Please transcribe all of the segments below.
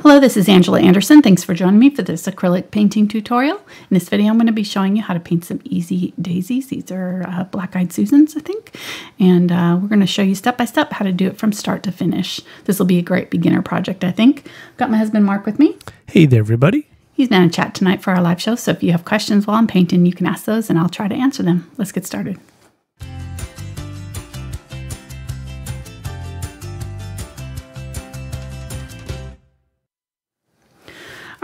Hello, this is Angela Anderson. Thanks for joining me for this acrylic painting tutorial. In this video, I'm going to be showing you how to paint some easy daisies. These are uh, black-eyed Susans, I think. And uh, we're going to show you step-by-step how to do it from start to finish. This will be a great beginner project, I think. I've got my husband Mark with me. Hey there, everybody. He's going in chat tonight for our live show, so if you have questions while I'm painting, you can ask those and I'll try to answer them. Let's get started.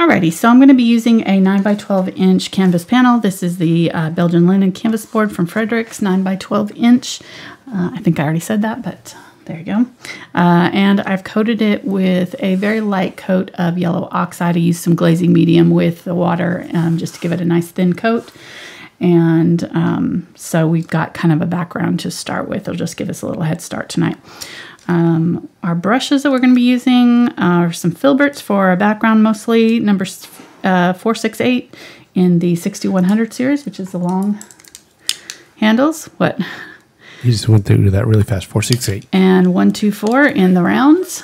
Alrighty, so I'm going to be using a 9 by 12 inch canvas panel. This is the uh, Belgian linen canvas board from Fredrix, 9 by 12 inch. Uh, I think I already said that, but there you go. Uh, and I've coated it with a very light coat of yellow oxide. I used some glazing medium with the water um, just to give it a nice thin coat. And um, so we've got kind of a background to start with. It'll just give us a little head start tonight. Um, our brushes that we're going to be using are some filberts for our background mostly, number uh, 468 in the 6100 series, which is the long handles. What? You just went through that really fast. 468. And 124 in the rounds.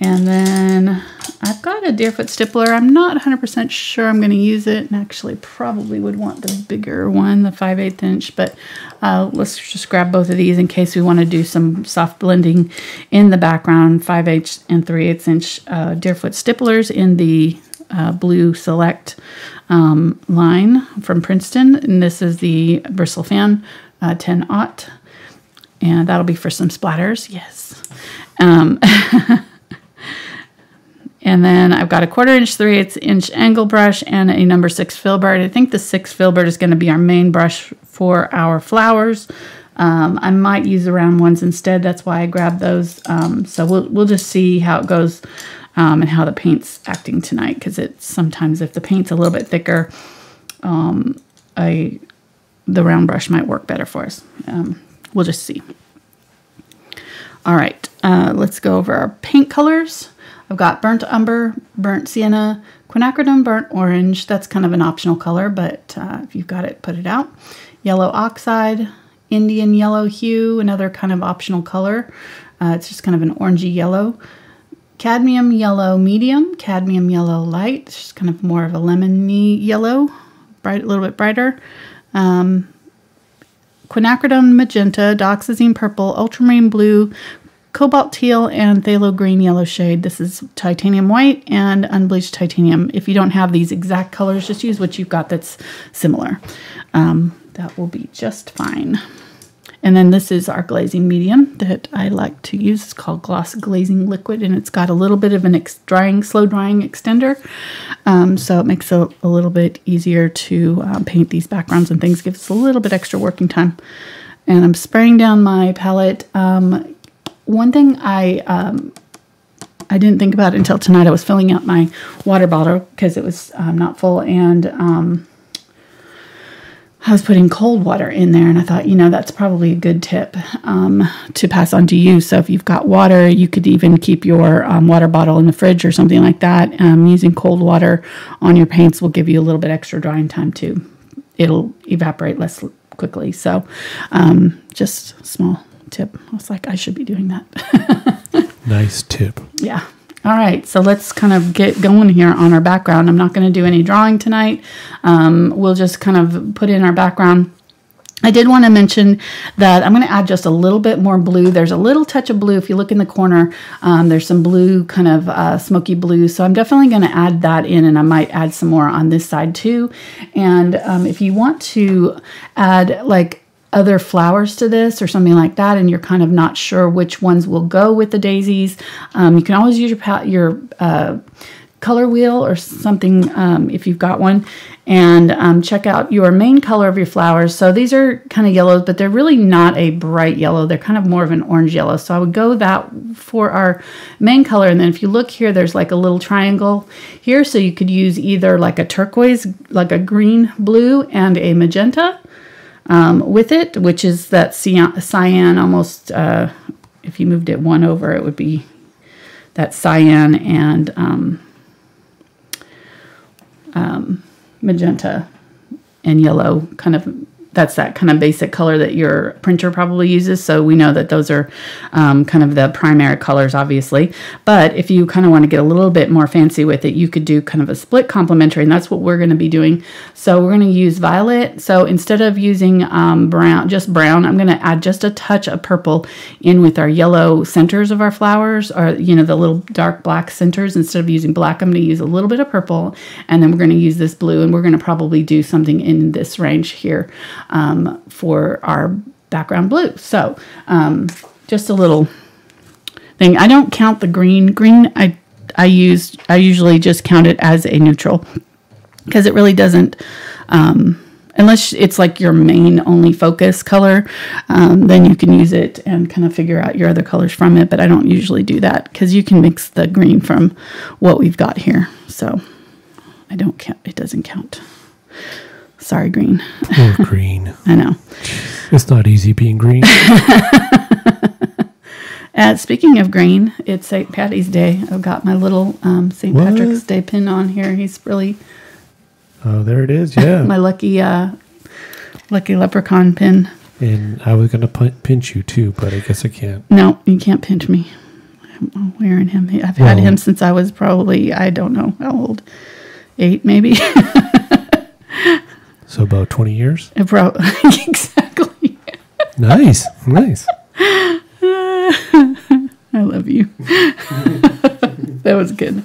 And then I've got a Deerfoot stippler. I'm not 100% sure I'm going to use it, and actually probably would want the bigger one, the 5 8 inch, but uh, let's just grab both of these in case we want to do some soft blending in the background, 5 8 and 3 8 inch uh, Deerfoot stipplers in the uh, blue select um, line from Princeton, and this is the bristle fan uh, 10 aught, and that'll be for some splatters, yes. Um, And then I've got a quarter inch, three eighths inch angle brush and a number six filbert. I think the six filbert is going to be our main brush for our flowers. Um, I might use the round ones instead. That's why I grabbed those. Um, so we'll, we'll just see how it goes um, and how the paint's acting tonight. Because it's sometimes if the paint's a little bit thicker, um, I, the round brush might work better for us. Um, we'll just see. All right, uh, let's go over our paint colors. I've got burnt umber, burnt sienna, quinacridone burnt orange. That's kind of an optional color, but uh, if you've got it, put it out. Yellow oxide, Indian yellow hue, another kind of optional color. Uh, it's just kind of an orangey yellow. Cadmium yellow medium, cadmium yellow light. It's just kind of more of a lemony yellow, bright, a little bit brighter. Um, quinacridone magenta, dioxazine purple, ultramarine blue, cobalt teal and phthalo green yellow shade. This is titanium white and unbleached titanium. If you don't have these exact colors, just use what you've got that's similar. Um, that will be just fine. And then this is our glazing medium that I like to use. It's called Gloss Glazing Liquid, and it's got a little bit of an drying, slow drying extender. Um, so it makes it a little bit easier to um, paint these backgrounds and things, gives us a little bit extra working time. And I'm spraying down my palette. Um, one thing I um, I didn't think about until tonight. I was filling up my water bottle because it was um, not full, and um, I was putting cold water in there. And I thought, you know, that's probably a good tip um, to pass on to you. So if you've got water, you could even keep your um, water bottle in the fridge or something like that. Um, using cold water on your paints will give you a little bit extra drying time too. It'll evaporate less quickly. So just small tip. I was like, I should be doing that. nice tip. Yeah. All right, so let's kind of get going here on our background. I'm not going to do any drawing tonight. Um, we'll just kind of put in our background. I did want to mention that I'm going to add just a little bit more blue. There's a little touch of blue. If you look in the corner, um, there's some blue, kind of uh, smoky blue. So I'm definitely going to add that in, and I might add some more on this side too. And um, if you want to add like other flowers to this or something like that and you're kind of not sure which ones will go with the daisies um, you can always use your your uh, color wheel or something um, if you've got one and um, check out your main color of your flowers. So these are kind of yellows but they're really not a bright yellow. They're kind of more of an orange yellow. So I would go that for our main color and then if you look here there's like a little triangle here. So you could use either like a turquoise like a green blue and a magenta um, with it, which is that cyan almost, uh, if you moved it one over, it would be that cyan and um, um, magenta and yellow kind of that's that kind of basic color that your printer probably uses. So we know that those are um, kind of the primary colors, obviously. But if you kind of want to get a little bit more fancy with it, you could do kind of a split complementary, and that's what we're going to be doing. So we're going to use violet. So instead of using um, brown, just brown, I'm going to add just a touch of purple in with our yellow centers of our flowers, or you know the little dark black centers. Instead of using black, I'm going to use a little bit of purple, and then we're going to use this blue, and we're going to probably do something in this range here um, for our background blue. So um, just a little thing. I don't count the green. Green, I I use I usually just count it as a neutral because it really doesn't. Um, unless it's like your main only focus color, um, then you can use it and kind of figure out your other colors from it. But I don't usually do that because you can mix the green from what we've got here. So I don't count. It doesn't count. Sorry, green. Poor green. I know. It's not easy being green. Uh, speaking of green, it's St. Patty's Day. I've got my little um, St. Patrick's Day pin on here. He's really oh, there it is. Yeah. my lucky, uh, lucky leprechaun pin. and I was going to pinch you too, but I guess I can't. No, you can't pinch me. I'm wearing him. I've had Well- him since I was probably I don't know how old, eight maybe. So about 20 years? Pro- exactly. Nice. Nice. I love you. that was good.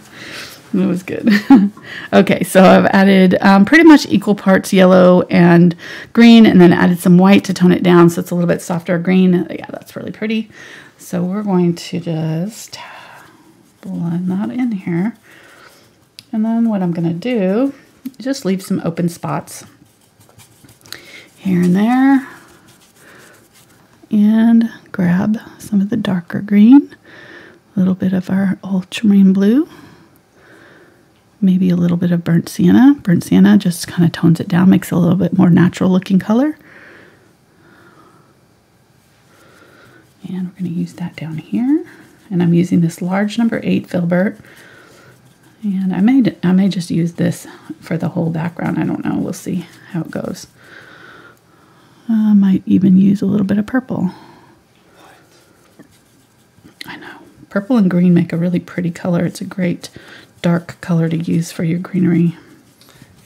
That was good. okay, so I've added um, pretty much equal parts yellow and green, and then added some white to tone it down so it's a little bit softer green. Yeah, that's really pretty. So we're going to just blend that in here. And then what I'm going to do, just leave some open spots here and there and grab some of the darker green, a little bit of our ultramarine blue, maybe a little bit of burnt sienna. Burnt sienna just kind of tones it down, makes it a little bit more natural looking color. And we're going to use that down here. And I'm using this large number eight filbert. And I may, I may just use this for the whole background. I don't know. We'll see how it goes. I might even use a little bit of purple. I know. Purple and green make a really pretty color. It's a great dark color to use for your greenery.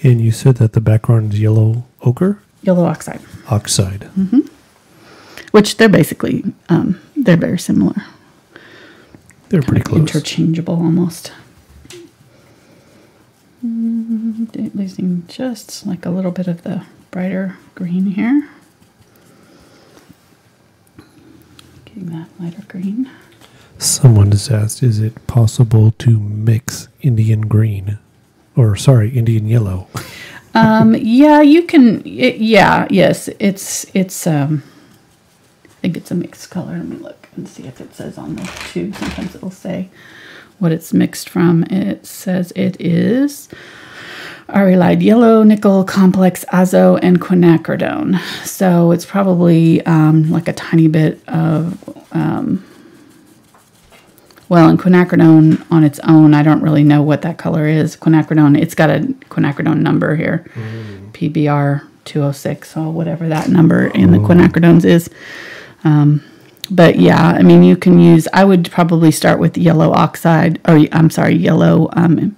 And you said that the background is yellow ochre? Yellow oxide, Oxide. Mm hmm which they're basically, um, they're very similar. They're pretty close. Interchangeable almost. Mm, Losing just like a little bit of the brighter green here. That lighter green. Someone has asked, is it possible to mix Indian green? Or, sorry, Indian yellow? Um, yeah, you can. It, yeah, yes, it's it's. Um, I think it's a mixed color. Let me look and see if it says on the tube. Sometimes it'll say what it's mixed from. It says it is Arylide yellow, nickel complex, azo, and quinacridone. So it's probably um, like a tiny bit of. Um, well, and quinacridone on its own, I don't really know what that color is. Quinacridone, it's got a quinacridone number here, PBR 206, or whatever that number in the quinacridones is. Um, but yeah, I mean, you can use, I would probably start with yellow oxide, or I'm sorry, yellow, um,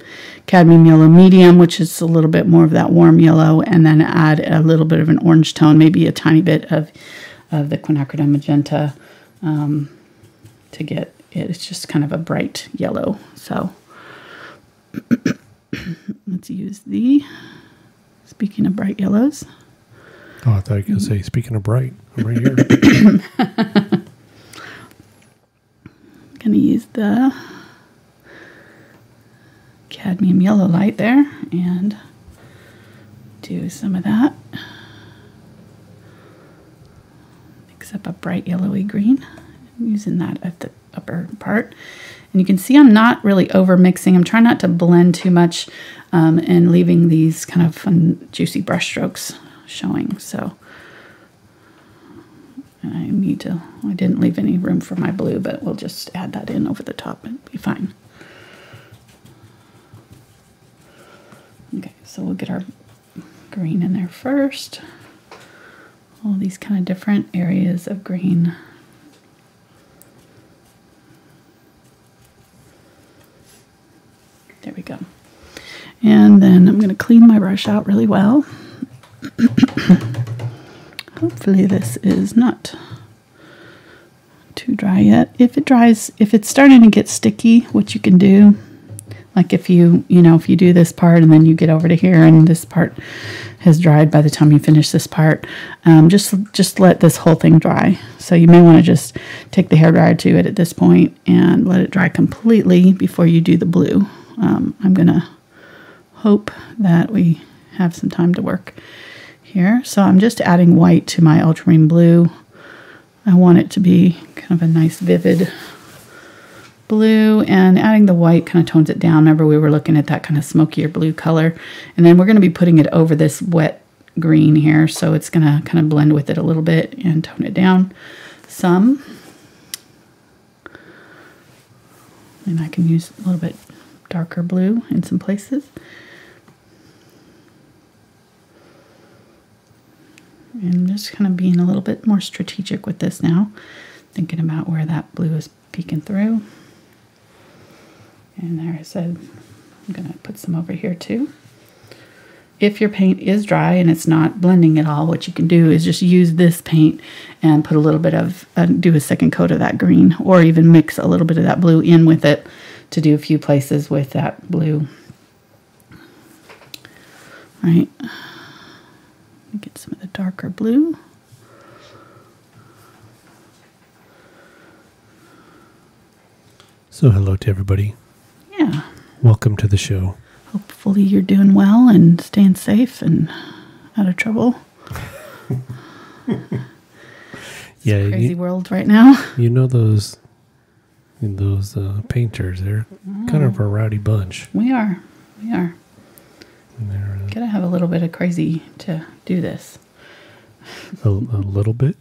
cadmium yellow medium, which is a little bit more of that warm yellow, and then add a little bit of an orange tone, maybe a tiny bit of, of the quinacridone magenta um, to get it. It's just kind of a bright yellow. So let's use the, speaking of bright yellows, Oh, I thought you were going to say, speaking of bright, I'm right here. Gonna use the cadmium yellow light there and do some of that. Mix up a bright yellowy green. I'm using that at the upper part. And you can see I'm not really over mixing. I'm trying not to blend too much um, and leaving these kind of fun, juicy brush strokes showing. So I need to, I didn't leave any room for my blue, but we'll just add that in over the top and be fine. Okay, so we'll get our green in there first. all these kind of different areas of green. There we go. And then I'm going to clean my brush out really well. Hopefully this is not too dry yet. If it dries, if it's starting to get sticky, what you can do, like if you, you know, if you do this part and then you get over to here and this part has dried by the time you finish this part, um, just just let this whole thing dry. So you may want to just take the hair dryer to it at this point and let it dry completely before you do the blue. Um, I'm gonna hope that we have some time to work here. So I'm just adding white to my ultramarine blue. I want it to be kind of a nice vivid blue and adding the white kind of tones it down. Remember we were looking at that kind of smokier blue color. And then we're going to be putting it over this wet green here. So it's going to kind of blend with it a little bit and tone it down some. And I can use a little bit darker blue in some places. And just kind of being a little bit more strategic with this now. Thinking about where that blue is peeking through. And there I said, I'm going to put some over here too. If your paint is dry and it's not blending at all, what you can do is just use this paint and put a little bit of, uh, do a second coat of that green, or even mix a little bit of that blue in with it to do a few places with that blue. Right, get some of the darker blue. So, hello to everybody. Yeah. Welcome to the show. Hopefully, you're doing well and staying safe and out of trouble. yeah, Crazy you, world right now. you know those those uh, painters. They're kind of a rowdy bunch. We are. We are. And They're uh, Gotta have a little bit of crazy to do this. a, a little bit.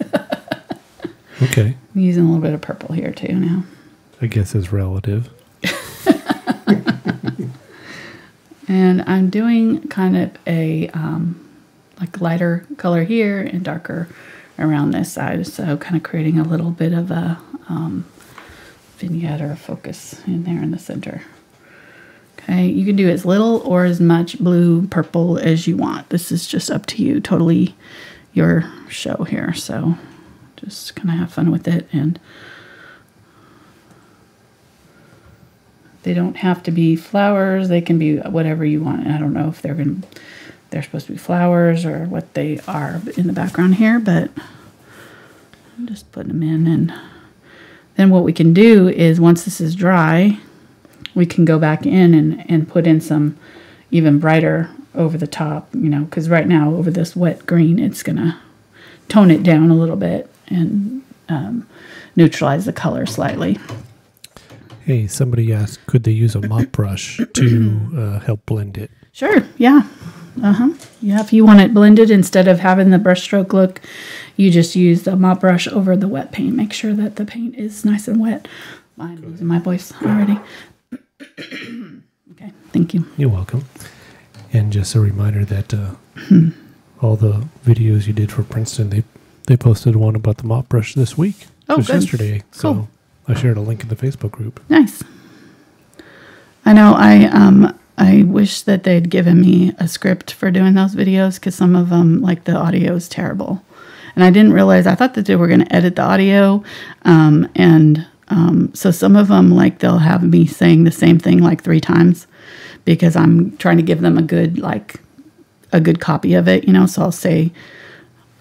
Okay, I'm using a little bit of purple here too now. I guess it's relative. And I'm doing kind of a um, like lighter color here and darker around this side. So kind of creating a little bit of a um, vignette or a focus in there in the center. Okay, you can do as little or as much blue purple as you want. This is just up to you, totally your show here. So just kind of have fun with it and they don't have to be flowers. They can be whatever you want. I don't know if they're going to they're supposed to be flowers or what they are in the background here, but I'm just putting them in and then what we can do is once this is dry, we can go back in and, and put in some even brighter over the top, you know, because right now over this wet green, it's going to tone it down a little bit and um, neutralize the color slightly. Hey, somebody asked, could they use a mop brush to uh, help blend it? Sure, yeah. Uh huh. Yeah, if you want it blended instead of having the brushstroke look, you just use the mop brush over the wet paint. Make sure that the paint is nice and wet. I'm losing my voice already. okay, thank you. You're welcome. And just a reminder that uh, all the videos you did for Princeton, they they posted one about the mop brush this week. Oh, just good. yesterday. So Cool. I shared a link in the Facebook group. Nice. I know. I um I wish that they'd given me a script for doing those videos because some of them, like the audio, is terrible, and I didn't realize. I thought that they were going to edit the audio, um, and um, so some of them, like they'll have me saying the same thing like three times because I'm trying to give them a good like a good copy of it, you know. So I'll say,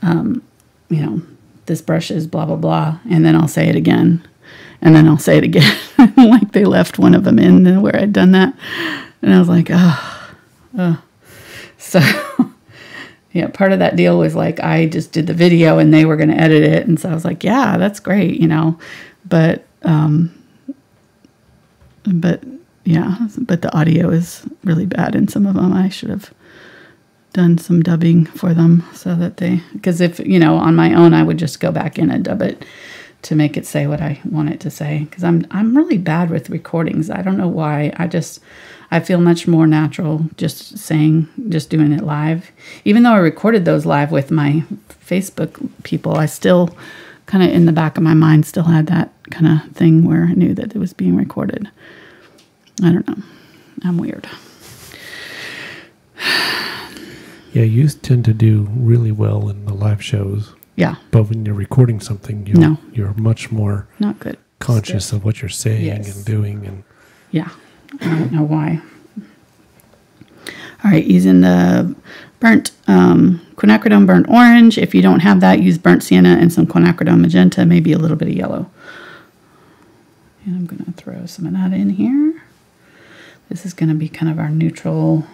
um, you know, this brush is blah blah blah, and then I'll say it again, and then I'll say it again, like they left one of them in where I'd done that, and I was like, oh, oh. so. Yeah, part of that deal was like I just did the video and they were going to edit it, and so I was like, "Yeah, that's great," you know. But, um, but yeah, but the audio is really bad in some of them. I should have done some dubbing for them so that they because if you know on my own I would just go back in and dub it to make it say what I want it to say because I'm I'm really bad with recordings. I don't know why. I just I feel much more natural just saying just doing it live. Even though I recorded those live with my Facebook people, I still kind of in the back of my mind still had that kind of thing where I knew that it was being recorded. I don't know. I'm weird. Yeah, you tend to do really well in the live shows, Yeah, but when you're recording something, you No. you're much more not good. conscious of what you're saying Yes. and doing. And Yeah, I don't know why. All right, using the burnt um, quinacridone burnt orange. If you don't have that, use burnt sienna and some quinacridone magenta, maybe a little bit of yellow. And I'm going to throw some of that in here. This is going to be kind of our neutral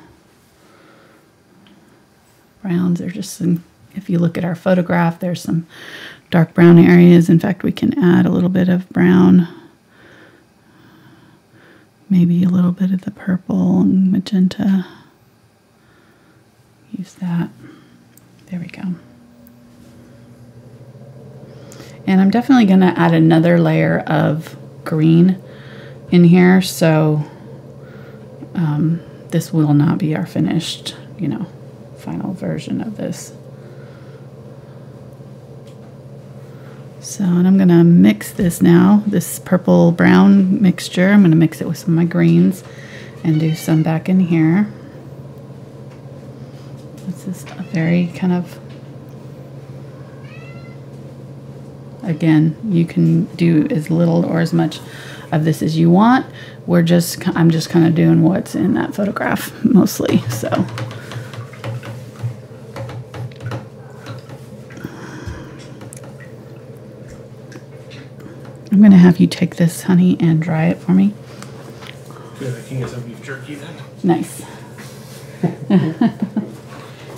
browns. They're just, some, if you look at our photograph, there's some dark brown areas. In fact, we can add a little bit of brown maybe a little bit of the purple and magenta. Use that. There we go. And I'm definitely going to add another layer of green in here. So um, this will not be our finished, you know, final version of this. So, and I'm going to mix this now, this purple brown mixture. I'm going to mix it with some of my greens and do some back in here. This is a very kind of, again, you can do as little or as much of this as you want. We're just, I'm just kind of doing what's in that photograph mostly. So. I'm going to have you take this, honey, and dry it for me. good, I can get some beef jerky then. Nice.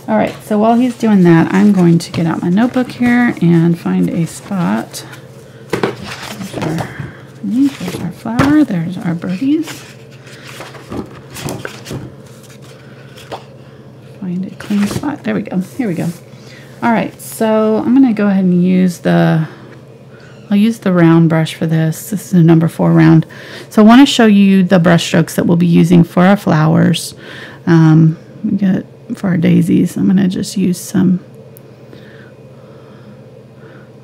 All right, so while he's doing that, I'm going to get out my notebook here and find a spot. There's our, our flower, there's our birdies. Find a clean spot. There we go. Here we go. All right, so I'm going to go ahead and use the I'll use the round brush for this. This is a number four round. So I want to show you the brush strokes that we'll be using for our flowers. Um, we got for our daisies. I'm going to just use some.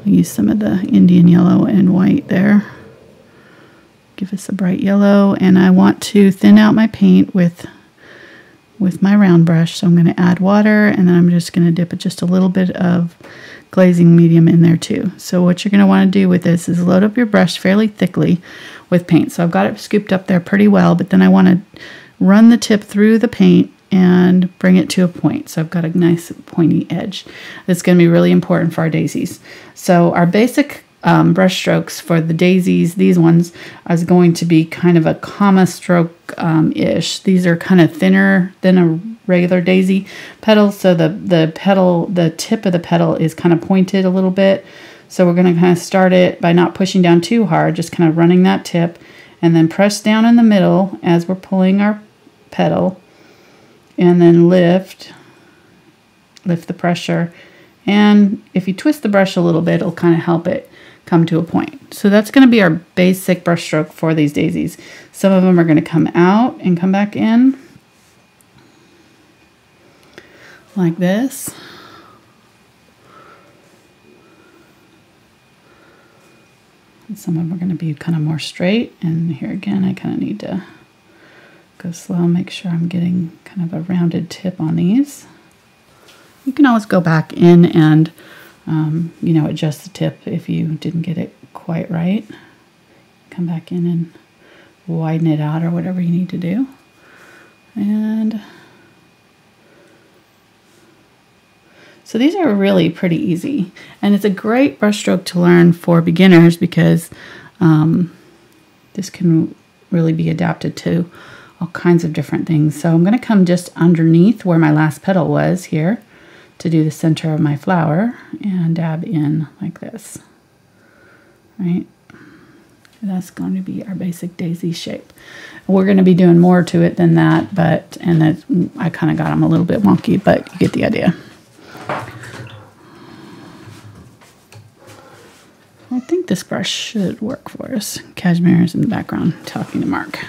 Use some of the Indian yellow and white there. Give us a bright yellow, and I want to thin out my paint with with my round brush. So I'm going to add water, and then I'm just going to dip just a little bit of glazing medium in there too. So what you're going to want to do with this is load up your brush fairly thickly with paint. So I've got it scooped up there pretty well, but then I want to run the tip through the paint and bring it to a point. So I've got a nice pointy edge. That's going to be really important for our daisies. So our basic um, brush strokes for the daisies, these ones, is going to be kind of a comma stroke um, ish. These are kind of thinner than a regular daisy petal. So the, the petal, the tip of the petal is kind of pointed a little bit. So we're going to kind of start it by not pushing down too hard, just kind of running that tip and then press down in the middle as we're pulling our petal and then lift, lift the pressure. And if you twist the brush a little bit, it'll kind of help it come to a point. So that's going to be our basic brush stroke for these daisies. Some of them are going to come out and come back in like this. And some of them are going to be kind of more straight. And here again, I kind of need to go slow, make sure I'm getting kind of a rounded tip on these. You can always go back in and, um, you know, adjust the tip if you didn't get it quite right. Come back in and widen it out or whatever you need to do. And So these are really pretty easy. And it's a great brushstroke to learn for beginners because um, this can really be adapted to all kinds of different things. So I'm going to come just underneath where my last petal was here to do the center of my flower and dab in like this. Right? That's going to be our basic daisy shape. We're going to be doing more to it than that, but, and that I kind of got them a little bit wonky, but you get the idea. I think think this brush should work for us. Cashmere is in the background talking to Mark.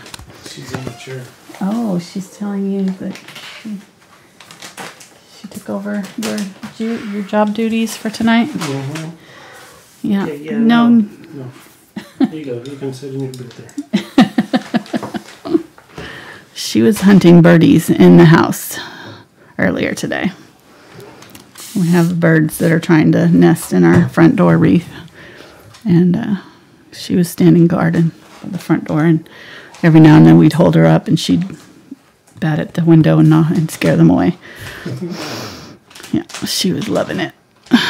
She's in the chair. Oh, she's telling you that she, she took over your your job duties for tonight. Mm-hmm. Yeah. Yeah, yeah, no. no. No. There you go. You can sit in your booth there. She was hunting birdies in the house earlier today. We have birds that are trying to nest in our front door wreath, and uh, she was standing guard in the front door. And every now and then we'd hold her up, and she'd bat at the window and gnaw and scare them away. yeah, she was loving it.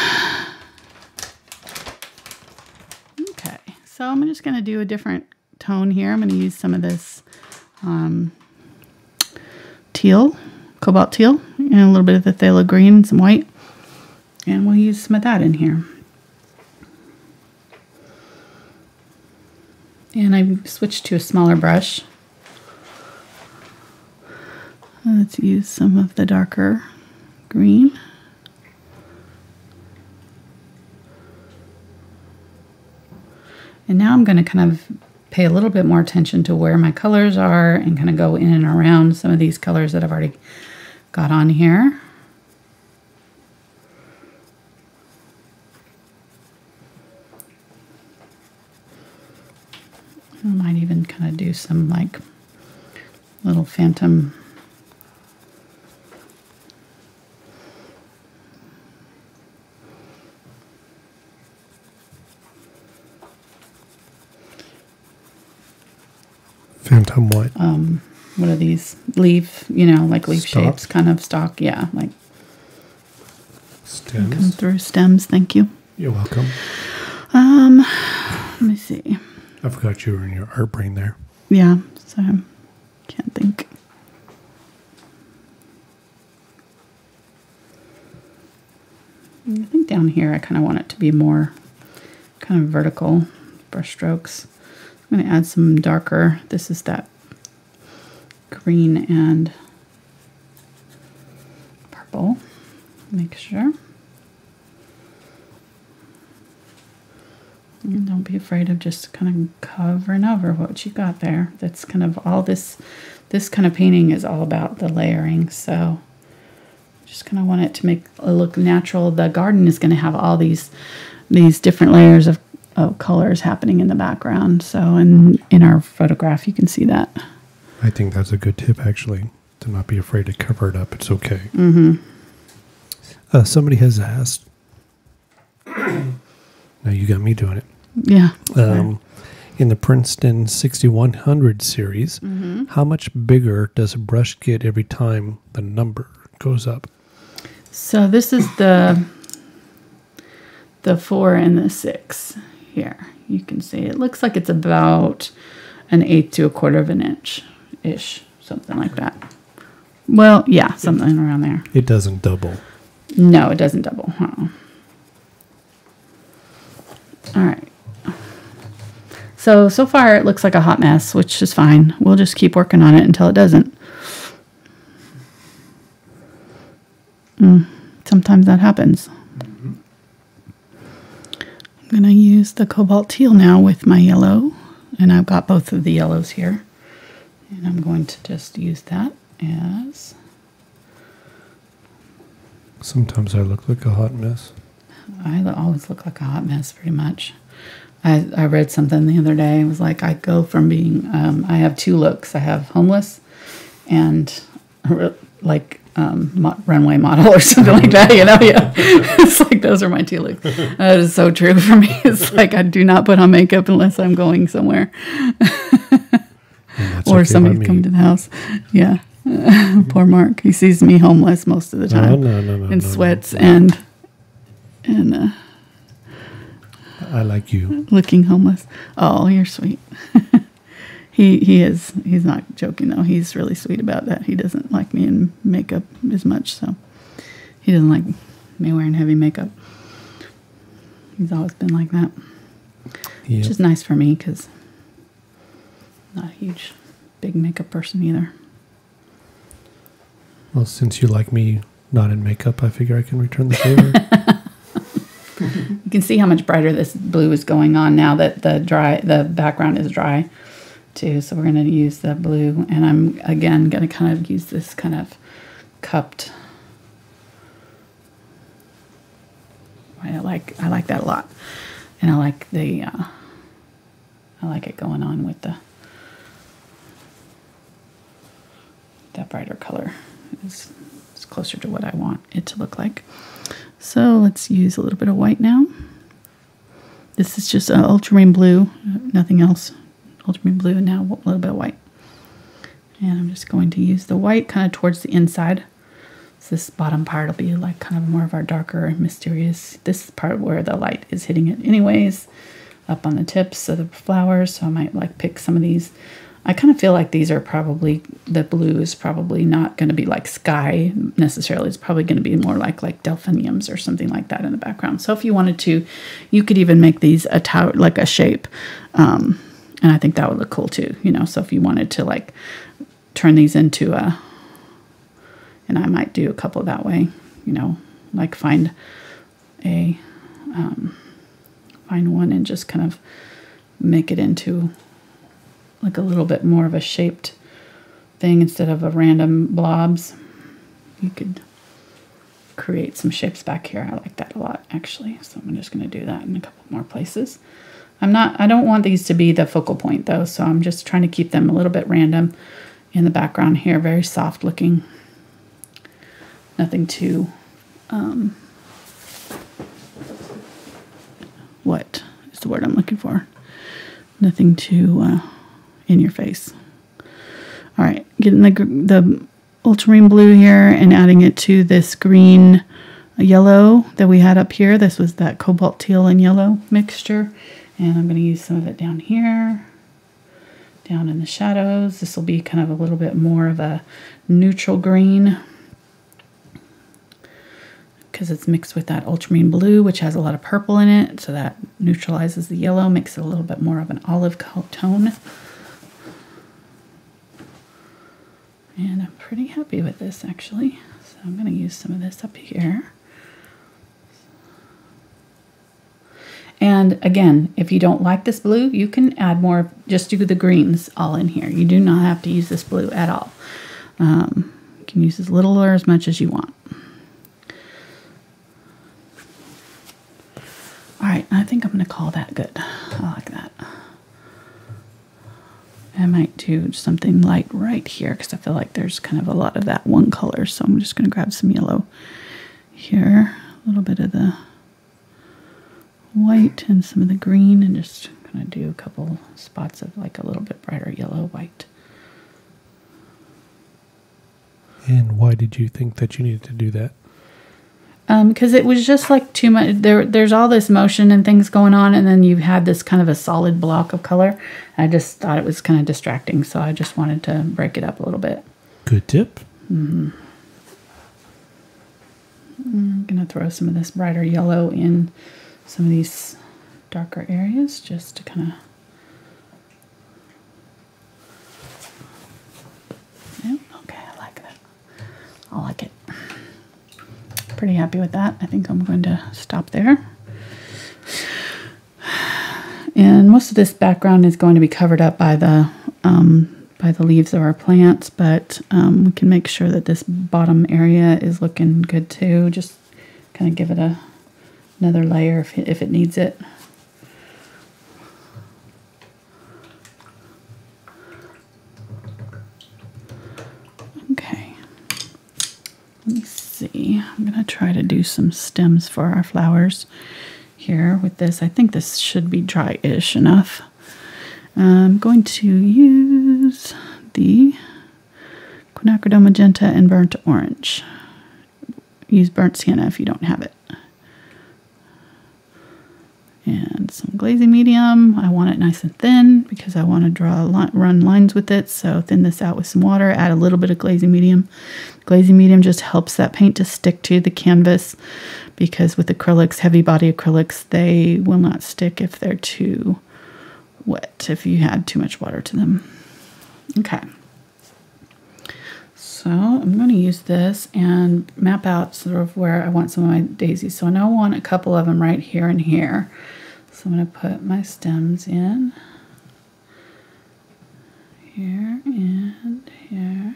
Okay, so I'm just going to do a different tone here. I'm going to use some of this um, teal, cobalt teal, and a little bit of the phthalo green, some white. And we'll use some of that in here. And I've switched to a smaller brush. Let's use some of the darker green. And now I'm going to kind of pay a little bit more attention to where my colors are and kind of go in and around some of these colors that I've already got on here. I might even kind of do some like little phantom Phantom what? um what are these leaf you know like leaf Stalk? shapes kind of stalk yeah like come Stems. through stems thank you You're welcome. um let me see I forgot you were in your art brain there. yeah so I can't think. I think down here I kind of want it to be more kind of vertical brush strokes I'm going to add some darker this is that green and purple make sure don't be afraid of just kind of covering over what you got there. That's kind of all this this kind of painting is all about the layering. So just kind of want it to make it look natural. The garden is going to have all these these different layers of, of colors happening in the background. So in in our photograph you can see that. I think that's a good tip, actually, to not be afraid to cover it up. It's okay. Mm-hmm. Uh, somebody has asked. now you got me doing it. Yeah. Um, in the Princeton 6100 series, how much bigger does a brush get every time the number goes up? So this is the the four and the six here. You can see it looks like it's about an eighth to a quarter of an inch ish, something like that. Well, yeah, something around there. It doesn't double. No, it doesn't double. Uh-uh. All right. So so far it looks like a hot mess, which is fine. We'll just keep working on it until it doesn't. Mm, sometimes that happens. I'm gonna use the cobalt teal now with my yellow, and I've got both of the yellows here, and I'm going to just use that as Sometimes I look like a hot mess. I always look like a hot mess, pretty much. I, I read something the other day. It was like I go from being, um, I have two looks. I have homeless and like um, mo- runway model or something like that. You know, yeah. it's like those are my two looks. That is so true for me. It's like I do not put on makeup unless I'm going somewhere or okay somebody's me. come to the house. Yeah. Poor Mark. He sees me homeless most of the time no, no, no, in sweats and and uh, I like you. looking homeless. Oh, you're sweet. he he is. He's not joking though. He's really sweet about that. He doesn't like me in makeup as much, so he doesn't like me wearing heavy makeup. He's always been like that, Yeah. which is nice for me because not a huge big makeup person either. Well, since you like me not in makeup, I figure I can return the favor. you can see how much brighter this blue is going on now that the dry the background is dry too. So we're going to use the blue and I'm again going to kind of use this kind of cupped I like I like that a lot. And I like the uh, I like it going on with the that brighter color. It's, it's closer to what I want it to look like. So let's use a little bit of white now. This is just uh, ultramarine blue, nothing else. Ultramarine blue, and now a little bit of white. And I'm just going to use the white kind of towards the inside. So this bottom part will be like kind of more of our darker, mysterious. This part where the light is hitting it anyways, up on the tips of the flowers. So I might like pick some of these I kind of feel like these are probably the blue is probably not going to be like sky necessarily. It's probably going to be more like like delphiniums or something like that in the background. So if you wanted to, you could even make these a tower like a shape, um, and I think that would look cool too. You know, so if you wanted to like turn these into a, and I might do a couple that way. You know, like find a um, find one and just kind of make it into like a little bit more of a shaped thing instead of a random blobs. You could create some shapes back here. I like that a lot actually. So I'm just going to do that in a couple more places. I'm not, I don't want these to be the focal point though. So I'm just trying to keep them a little bit random in the background here. Very soft looking. Nothing too, um, what is the word I'm looking for? Nothing too, uh, in your face. All right, getting the, the ultramarine blue here and adding it to this green yellow that we had up here. This was that cobalt teal and yellow mixture. And I'm going to use some of it down here, down in the shadows. This will be kind of a little bit more of a neutral green because it's mixed with that ultramarine blue, which has a lot of purple in it. So that neutralizes the yellow, makes it a little bit more of an olive tone. And I'm pretty happy with this actually. So I'm going to use some of this up here. And again, if you don't like this blue, you can add more, just do the greens all in here. You do not have to use this blue at all. Um, you can use as little or as much as you want. All right, I think I'm going to call that good. I like that. I might do something light right here because I feel like there's kind of a lot of that one color. So I'm just going to grab some yellow here, a little bit of the white and some of the green and just kind of do a couple spots of like a little bit brighter yellow white. And why did you think that you needed to do that? Because um, it was just like too much. There, there's all this motion and things going on, and then you had this kind of a solid block of color. I just thought it was kind of distracting, so I just wanted to break it up a little bit. Good tip. Mm-hmm. I'm gonna throw some of this brighter yellow in some of these darker areas, just to kind of. Okay, I like that. I like it pretty happy with that. I think I'm going to stop there. And most of this background is going to be covered up by the um, by the leaves of our plants, but um, we can make sure that this bottom area is looking good too. Just kind of give it a another layer if if it needs it. Okay. Let me see. I'm going to try to do some stems for our flowers here with this. I think this should be dry-ish enough. I'm going to use the quinacridone magenta and burnt orange. Use burnt sienna if you don't have it and some glazing medium. I want it nice and thin because I want to draw run lines with it. So thin this out with some water, add a little bit of glazing medium. Glazing medium just helps that paint to stick to the canvas because with acrylics, heavy body acrylics, they will not stick if they're too wet, if you add too much water to them. Okay. So I'm going to use this and map out sort of where I want some of my daisies. So I know I want a couple of them right here and here. I'm going to put my stems in here and here.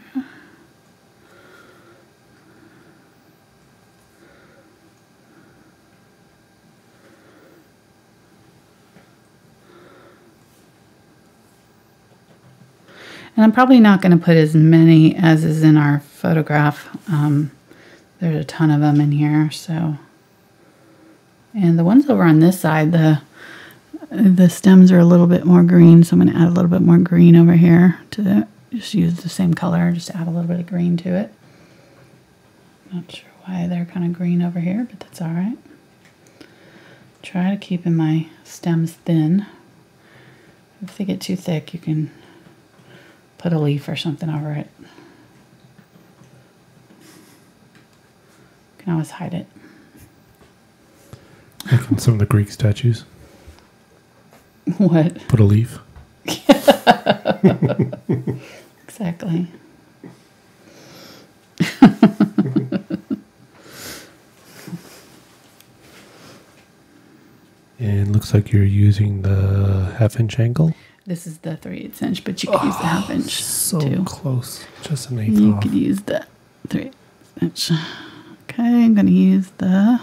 And I'm probably not going to put as many as is in our photograph. Um, there's a ton of them in here, so. And the ones over on this side, the the stems are a little bit more green, so I'm going to add a little bit more green over here to just use the same color, just add a little bit of green to it. Not sure why they're kind of green over here, but that's all right. Try to keep in my stems thin. If they get too thick, you can put a leaf or something over it. You can always hide it. Like in some of the Greek statues. What? Put a leaf. Exactly. And looks like you're using the half inch angle. This is the 3 8 inch, but you could use the half oh, inch So too. close. Just an eighth You off. could use the 3 inch. Okay, I'm going to use the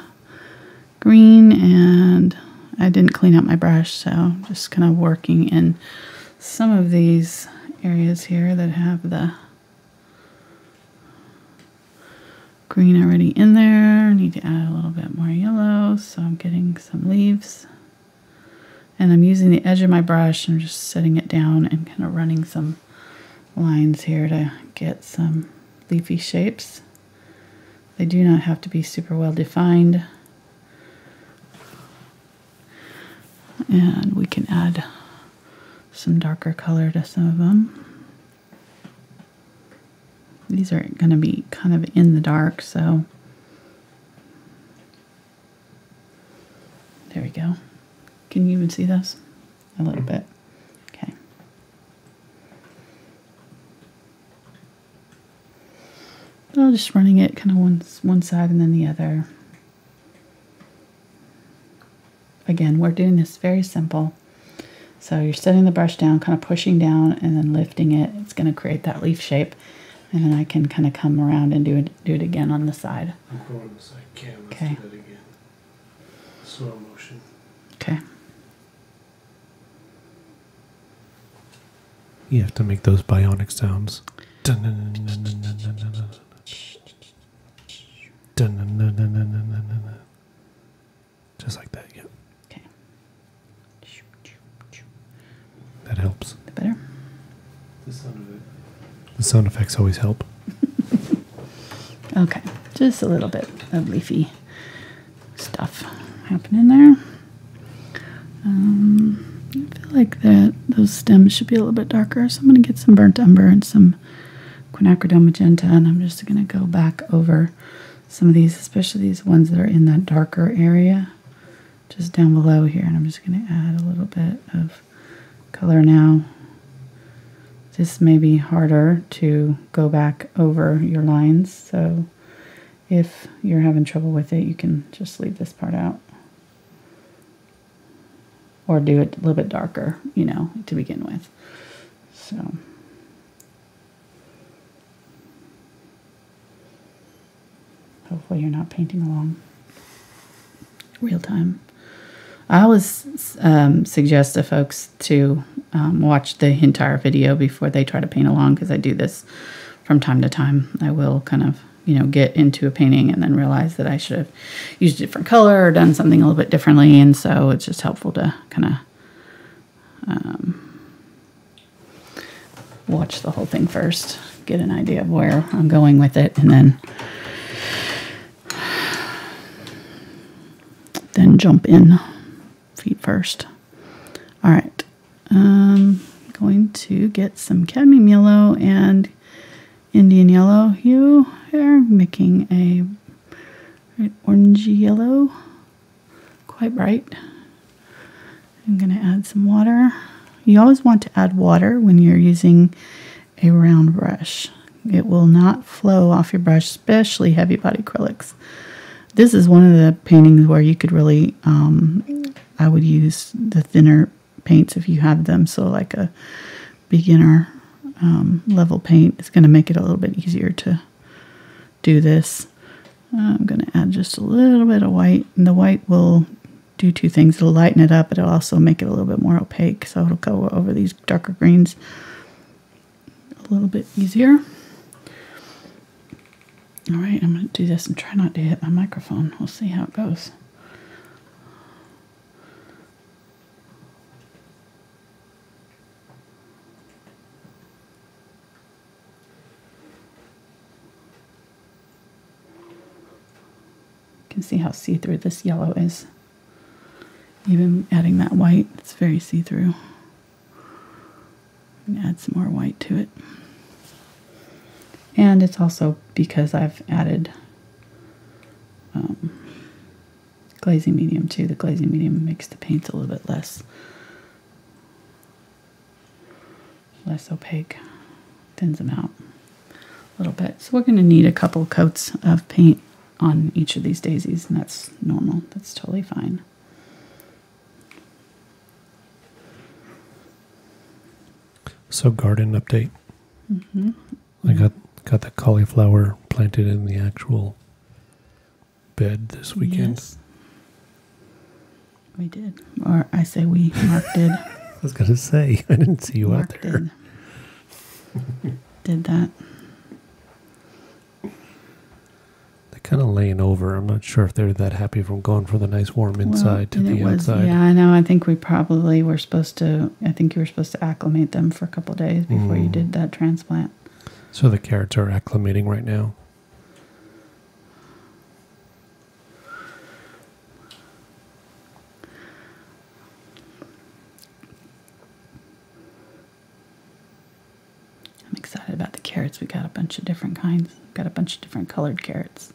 green and I didn't clean up my brush, so I'm just kind of working in some of these areas here that have the green already in there. Need to add a little bit more yellow, so I'm getting some leaves. And I'm using the edge of my brush and just setting it down and kind of running some lines here to get some leafy shapes. They do not have to be super well defined. And we can add some darker color to some of them. These are going to be kind of in the dark, so there we go. Can you even see this? A little bit. Okay. I'm just running it kind of one, one side and then the other. Again, we're doing this very simple. So you're setting the brush down, kind of pushing down and then lifting it. It's going to create that leaf shape. And then I can kind of come around and do it, do it again on the side. I'm going to side canvas. Okay. Do that again. Slow motion. Okay. You have to make those bionic sounds. Just like that, yeah. Okay. That helps. Better? The sound of it. The sound effects always help. Okay. Just a little bit of leafy stuff happening there. Um, I feel like that those stems should be a little bit darker, so I'm going to get some burnt umber and some quinacridone magenta, and I'm just going to go back over some of these, especially these ones that are in that darker area, just down below here, and I'm just going to add a little bit of color now. This may be harder to go back over your lines, so if you're having trouble with it, you can just leave this part out. Or do it a little bit darker, you know, to begin with. So. Hopefully you're not painting along real time. I always um, suggest to folks to um, watch the entire video before they try to paint along because I do this from time to time. I will kind of, you know, get into a painting and then realize that I should have used a different color or done something a little bit differently. And so it's just helpful to kind of um, watch the whole thing first, get an idea of where I'm going with it, and then then jump in feet first. All right. Um, going to get some cadmium yellow and Indian yellow hue here, making a orangey yellow, quite bright. I'm going to add some water. You always want to add water when you're using a round brush It will not flow off your brush, especially heavy body acrylics. This is one of the paintings where you could really, um, I would use the thinner paints if you have them. So like a beginner um, level paint is going to make it a little bit easier to do this. I'm going to add just a little bit of white, and the white will do two things. It'll lighten it up, but it'll also make it a little bit more opaque, so it'll go over these darker greens a little bit easier. All right, I'm going to do this and try not to hit my microphone. We'll see how it goes. Can see how see-through this yellow is. Even adding that white, it's very see-through. Add some more white to it. And it's also because I've added um, glazing medium too. The glazing medium makes the paints a little bit less less opaque, thins them out a little bit. So we're going to need a couple coats of paint on each of these daisies, and that's normal. That's totally fine. So garden update. Mm-hmm. I got got the cauliflower planted in the actual bed this weekend. Yes. We did. Or I say we, Mark did. I was gonna say I didn't see you Mark out there. did. did that. They're kind of laying over. I'm not sure if they're that happy from going from the nice warm inside Well, to the was- outside. Yeah, I know. I think we probably were supposed to, I think you were supposed to acclimate them for a couple days before you Mm. did that transplant. So the carrots are acclimating right now. I'm excited about the carrots. We got a bunch of different kinds. Got a bunch of different colored carrots.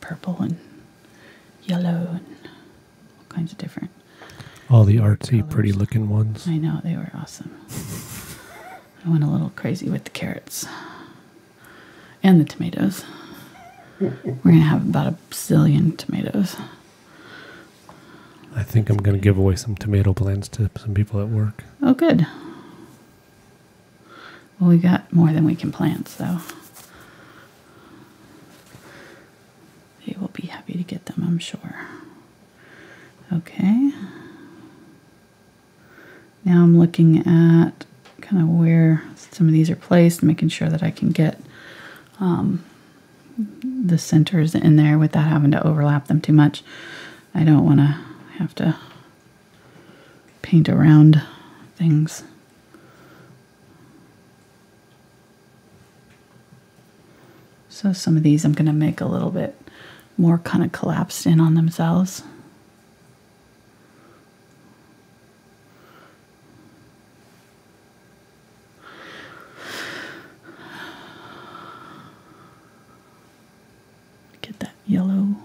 Purple and yellow and all kinds of different. All the artsy, Colors. pretty looking ones. I know, they were awesome. I went a little crazy with the carrots and the tomatoes. We're going to have about a zillion tomatoes. I think I'm going to give away some tomato plants to some people at work. Oh, good. Well, we got more than we can plant, so they will be happy to get them, I'm sure. Okay. Now I'm looking at kind of where some of these are placed, making sure that I can get um, the centers in there without having to overlap them too much. I don't want to have to paint around things. So some of these I'm going to make a little bit more kind of collapsed in on themselves. Get that yellow,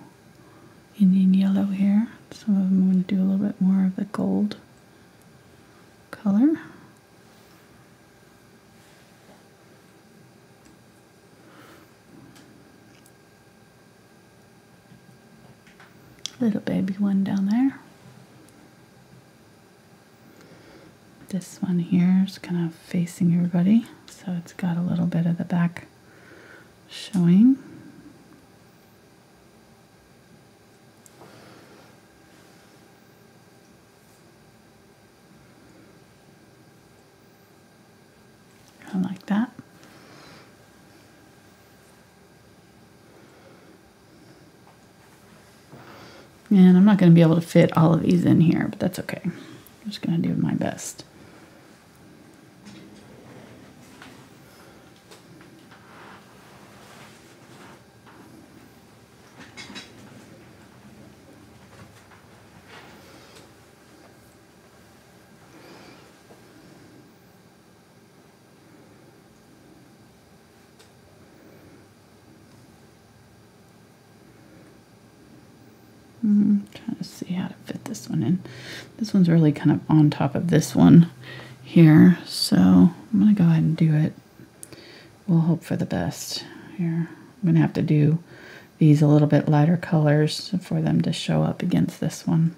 Indian yellow here. Some of them I'm going to do a little bit more of the gold color. Little baby one down there. This one here is kind of facing everybody, so it's got a little bit of the back showing. Kind of like that. And I'm not going to be able to fit all of these in here, but that's okay. I'm just going to do my best. Mm, trying to see how to fit this one in. This one's really kind of on top of this one here, so I'm going to go ahead and do it we'll hope for the best here. I'm going to have to do these a little bit lighter colors for them to show up against this one.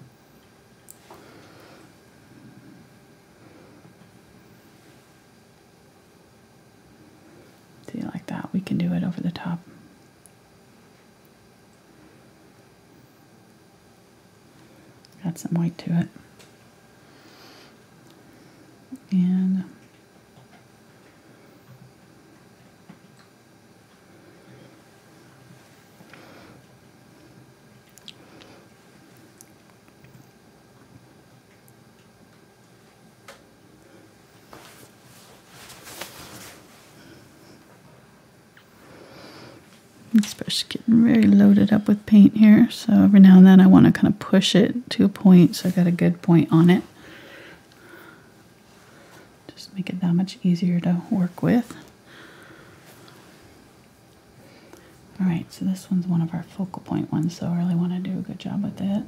See, like that, we can do it over the top. Add some white to it. And This brush is getting very loaded up with paint here, so every now and then I want to kind of push it to a point so I've got a good point on it. Just make it that much easier to work with. Alright, so this one's one of our focal point ones, so I really want to do a good job with it.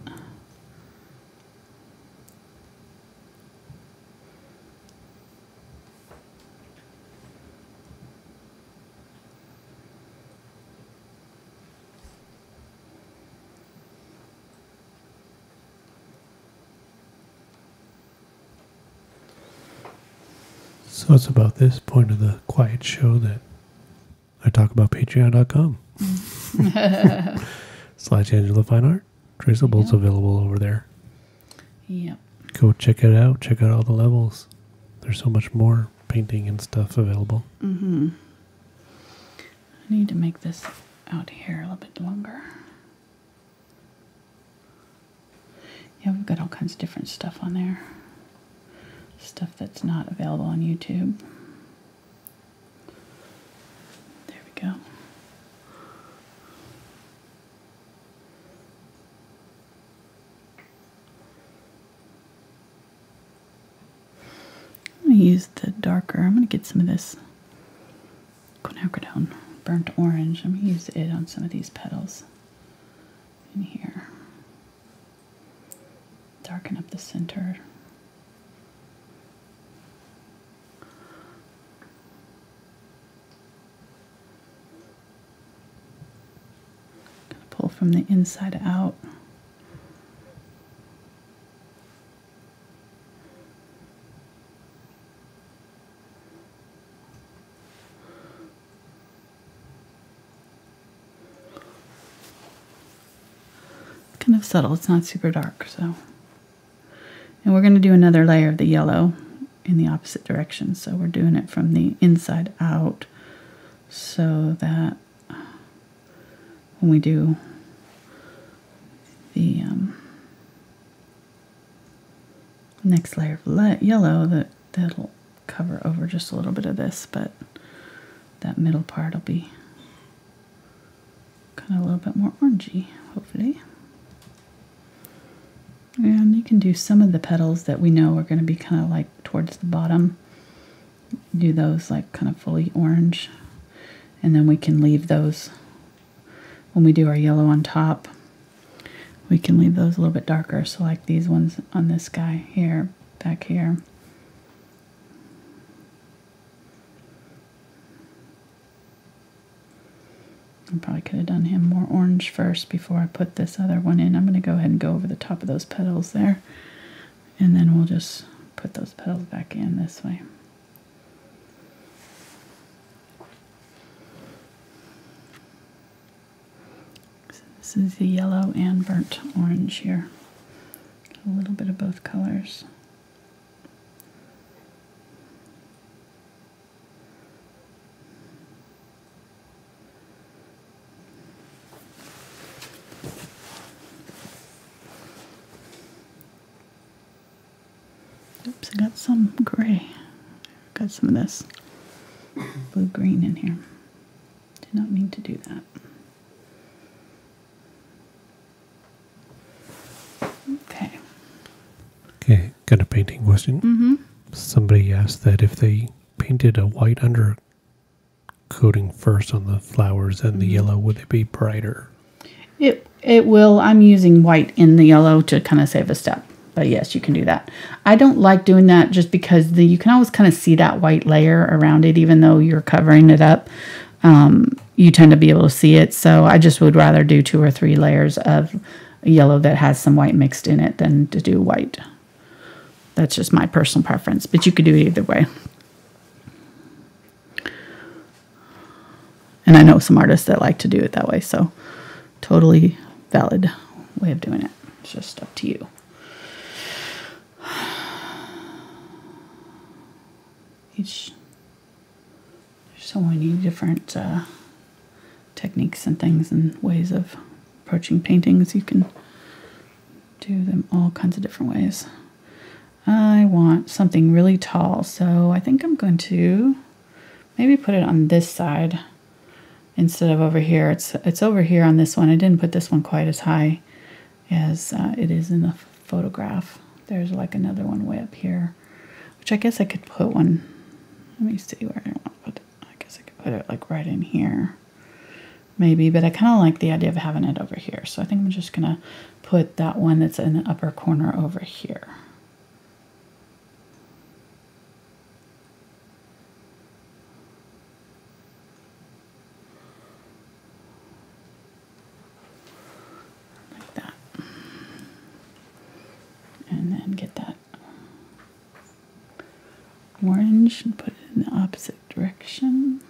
So it's about this point of the quiet show that I talk about patreon.com. Slash Angela Fine Art. Traceable's Yeah. available over there. Yep. Go check it out. Check out all the levels. There's so much more painting and stuff available. Mm-hmm. I need to make this out here a little bit longer. Yeah, we've got all kinds of different stuff on there. Stuff that's not available on YouTube. There we go. I'm going to use the darker. I'm going to get some of this quinacridone burnt orange. I'm going to use it on some of these petals in here. Darken up the center. Gonna from the inside out. kind of subtle. It's not super dark, so. And we're going to do another layer of the yellow in the opposite direction. So we're doing it from the inside out so that when we do the um, next layer of yellow, that that'll cover over just a little bit of this, but that middle part will be kind of a little bit more orangey, hopefully. And you can do some of the petals that we know are going to be kind of like towards the bottom. Do those like kind of fully orange. And then we can leave those when we do our yellow on top. We can leave those a little bit darker. So like these ones on this guy here, back here. I probably could have done him more orange first before I put this other one in. I'm going to go ahead and go over the top of those petals there. And then we'll just put those petals back in this way. This is the yellow and burnt orange here. A little bit of both colors. Oops, I got some gray. Got some of this blue green in here. Did not mean to do that. Okay. Okay, got a painting question. Mm-hmm. Somebody asked that if they painted a white undercoating first on the flowers and the yellow, would it be brighter? It it will. I'm using white in the yellow to kind of save a step. but yes, you can do that. I don't like doing that just because the, you can always kind of see that white layer around it, even though you're covering it up. Um, you tend to be able to see it. So I just would rather do two or three layers of yellow that has some white mixed in it than to do white. That's just my personal preference, but you could do it either way. And I know some artists that like to do it that way, so totally valid way of doing it. It's just up to you. Each there's so many different uh, techniques and things and ways of approaching paintings. You can do them all kinds of different ways. I want something really tall, so I think I'm going to maybe put it on this side instead of over here. It's it's over here on this one. I didn't put this one quite as high as uh, it is in the photograph. There's like another one way up here, which I guess I could put one. Let me see where I want to put it. I guess I could put it like right in here, maybe. But I kind of like the idea of having it over here. So I think I'm just gonna put that one that's in the upper corner over here. Orange and put it in the opposite direction.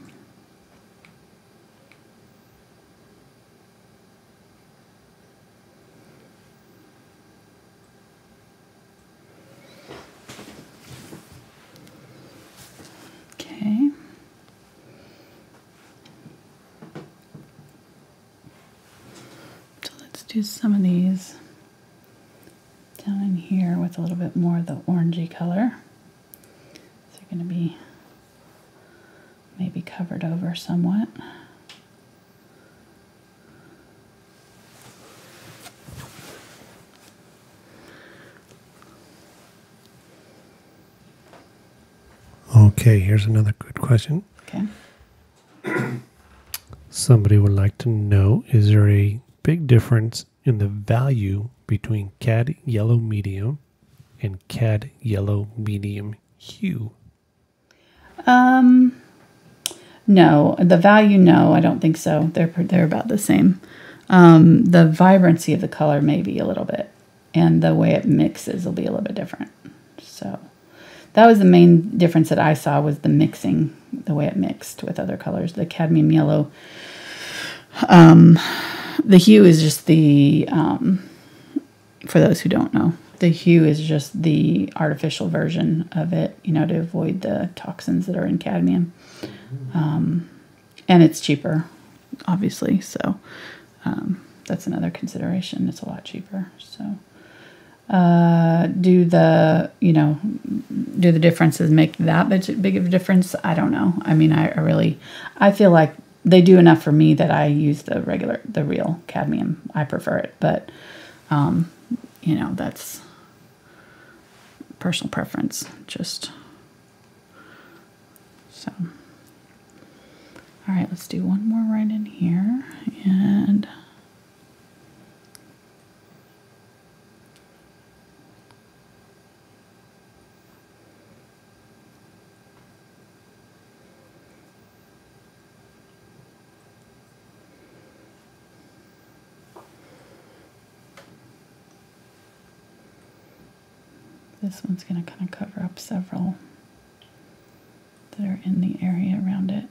Okay. So let's do some of these down in here with a little bit more of the orangey color going to be maybe covered over somewhat. Okay, here's another good question. Okay. Somebody would like to know is there a big difference in the value between cad yellow medium and cad yellow medium hue? Um, no, the value, no, I don't think so. They're they're about the same. Um, the vibrancy of the color may be a little bit, and the way it mixes will be a little bit different. So that was the main difference that I saw was the mixing, the way it mixed with other colors. The cadmium yellow. Um, the hue is just the um, for those who don't know the hue is just the artificial version of it, you know, to avoid the toxins that are in cadmium. Um, and it's cheaper, obviously. So um, that's another consideration. It's a lot cheaper. So uh, do the, you know, do the differences make that big of a difference? I don't know. I mean, I, I really, I feel like they do enough for me that I use the regular, the real cadmium. I prefer it, but um, you know, that's personal preference. Just so. All right, let's do one more right in here and. This one's going to kind of cover up several that are in the area around it.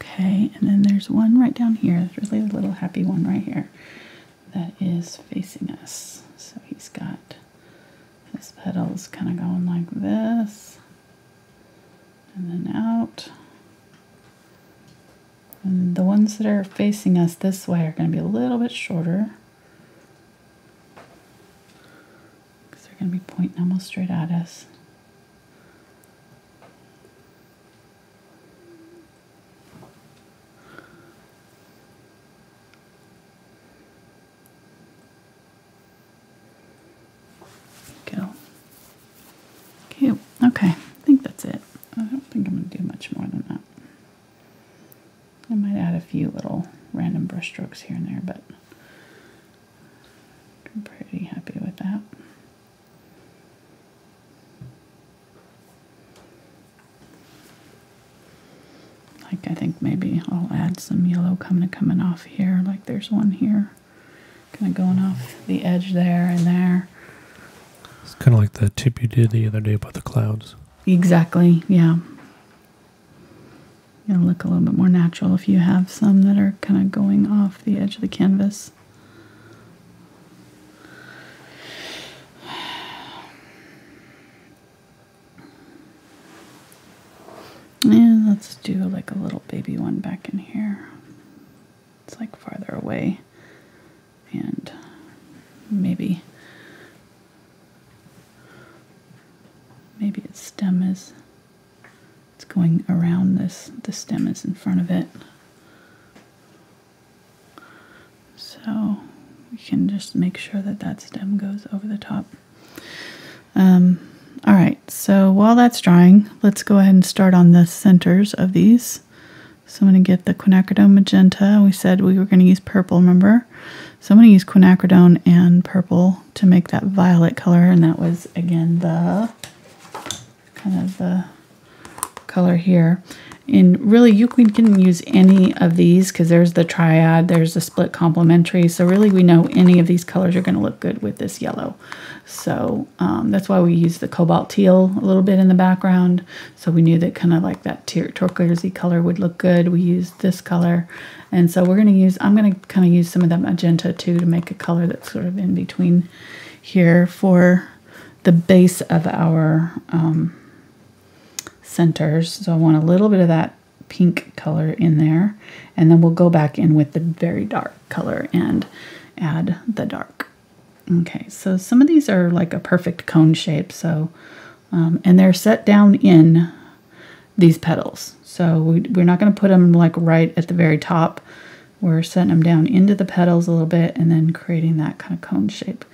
Okay, and then one right down here. There's really a little happy one right here that is facing us. So he's got his petals kind of going like this and then out. And the ones that are facing us this way are going to be a little bit shorter because they're going to be pointing almost straight at us. Strokes here and there, but I'm pretty happy with that. Like I think maybe I'll add some yellow coming coming off here, like there's one here. Kind of going off the edge there and there. It's kind of like the tip you did the other day about the clouds. Exactly, yeah. It'll look a little bit more natural if you have some that are kind of going off the edge of the canvas. And let's do like a little baby one back in here. It's like farther away. And maybe maybe its stem is going around this the stem is in front of it. So we can just make sure that that stem goes over the top. Um, all right so while that's drying let's go ahead and start on the centers of these. So I'm going to get the quinacridone magenta. We said we were going to use purple remember? So I'm going to use quinacridone and purple to make that violet color and that was again the kind of the color here. And really, you can use any of these because there's the triad, there's the split complementary. So really, we know any of these colors are going to look good with this yellow. So um, that's why we use the cobalt teal a little bit in the background. So we knew that kind of like that turquoisey color would look good. We used this color. And so we're going to use, I'm going to kind of use some of that magenta too to make a color that's sort of in between here for the base of our um, centers. So I want a little bit of that pink color in there. And then we'll go back in with the very dark color and add the dark. Okay, so some of these are like a perfect cone shape. So, um, and they're set down in these petals. So we, we're not going to put them like right at the very top. We're setting them down into the petals a little bit and then creating that kind of cone shape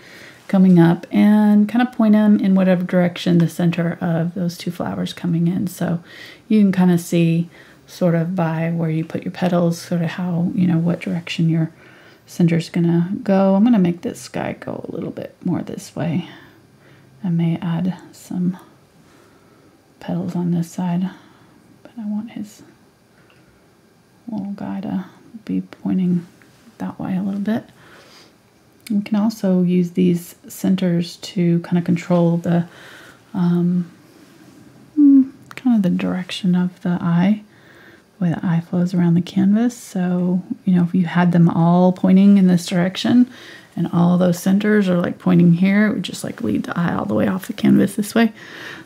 coming up and kind of point them in whatever direction the center of those two flowers coming in. So you can kind of see sort of by where you put your petals, sort of how, you know, what direction your center is going to go. I'm going to make this guy go a little bit more this way. I may add some petals on this side, but I want his little guy to be pointing that way a little bit. You can also use these centers to kind of control the um, hmm, kind of the direction of the eye, the way the eye flows around the canvas. So, you know, if you had them all pointing in this direction and all those centers are like pointing here, it would just like lead the eye all the way off the canvas this way.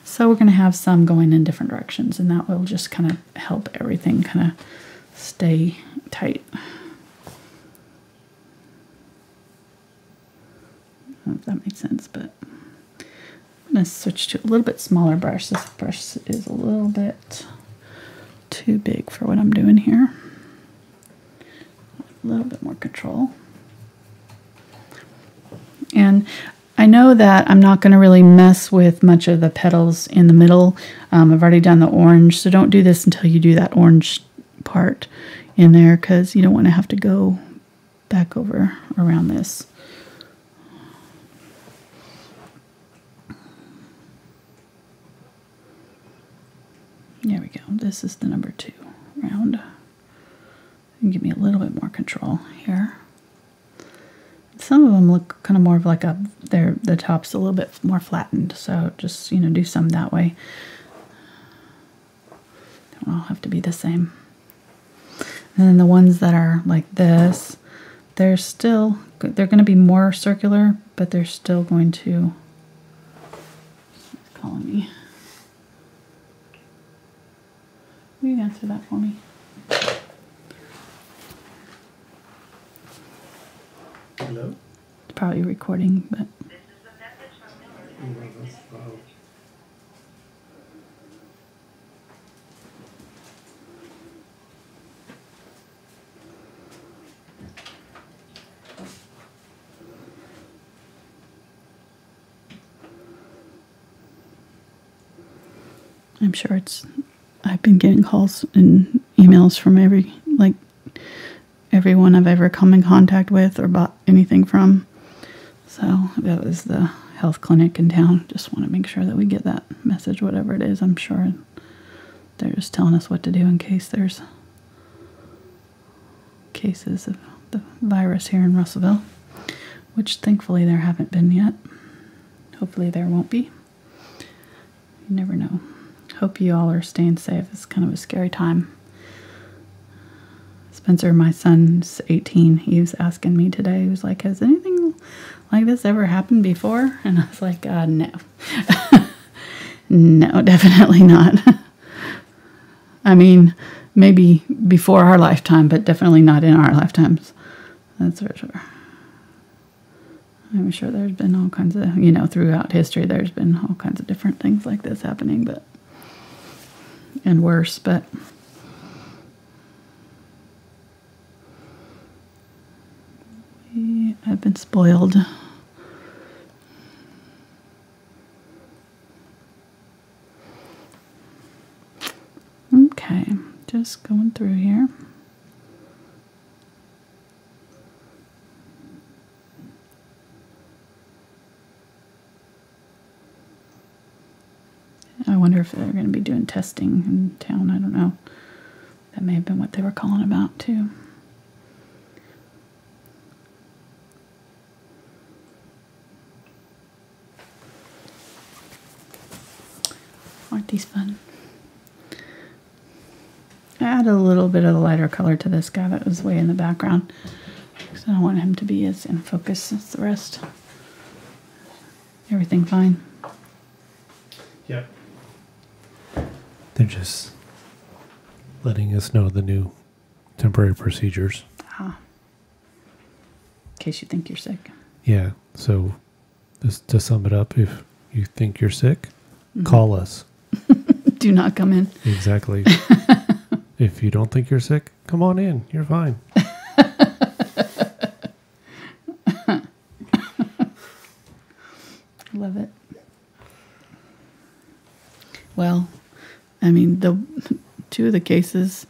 So we're going to have some going in different directions and that will just kind of help everything kind of stay tight. If that makes sense, but I'm going to switch to a little bit smaller brush. This brush is a little bit too big for what I'm doing here. A little bit more control. And I know that I'm not going to really mess with much of the petals in the middle. Um, I've already done the orange, so don't do this until you do that orange part in there because you don't want to have to go back over around this. There we go. This is the number two round. And give me a little bit more control here. Some of them look kind of more of like a, they're, the top's a little bit more flattened. So just, you know, do some that way. They don't all have to be the same. And then the ones that are like this, they're still, they're going to be more circular, but they're still going to, calling me. Will you answer that for me? Hello? It's probably recording, but. I'm sure it's I've been getting calls and emails from every like everyone I've ever come in contact with or bought anything from. So that was the health clinic in town. Just want to make sure that we get that message, whatever it is. I'm sure they're just telling us what to do in case there's cases of the virus here in Russellville, which thankfully there haven't been yet. Hopefully there won't be. You never know. Hope you all are staying safe. It's kind of a scary time. Spencer, my son's 18. He was asking me today, he was like, Has anything like this ever happened before? And I was like, uh, No. no, definitely not. I mean, maybe before our lifetime, but definitely not in our lifetimes. That's for sure. I'm sure there's been all kinds of, you know, throughout history, there's been all kinds of different things like this happening, but, and worse, but. I've been spoiled. Okay, just going through here. I wonder if they're going to be doing testing in town. I don't know. That may have been what they were calling about, too. Aren't these fun? I add a little bit of the lighter color to this guy that was way in the background because I don't want him to be as in focus as the rest. Everything fine? Yep. They're just letting us know the new temporary procedures. Ah. In case you think you're sick. Yeah. So, just to sum it up, if you think you're sick, call us. Do not come in. Exactly. if you don't think you're sick, come on in. You're fine. Love it. Well, I mean, the two of the cases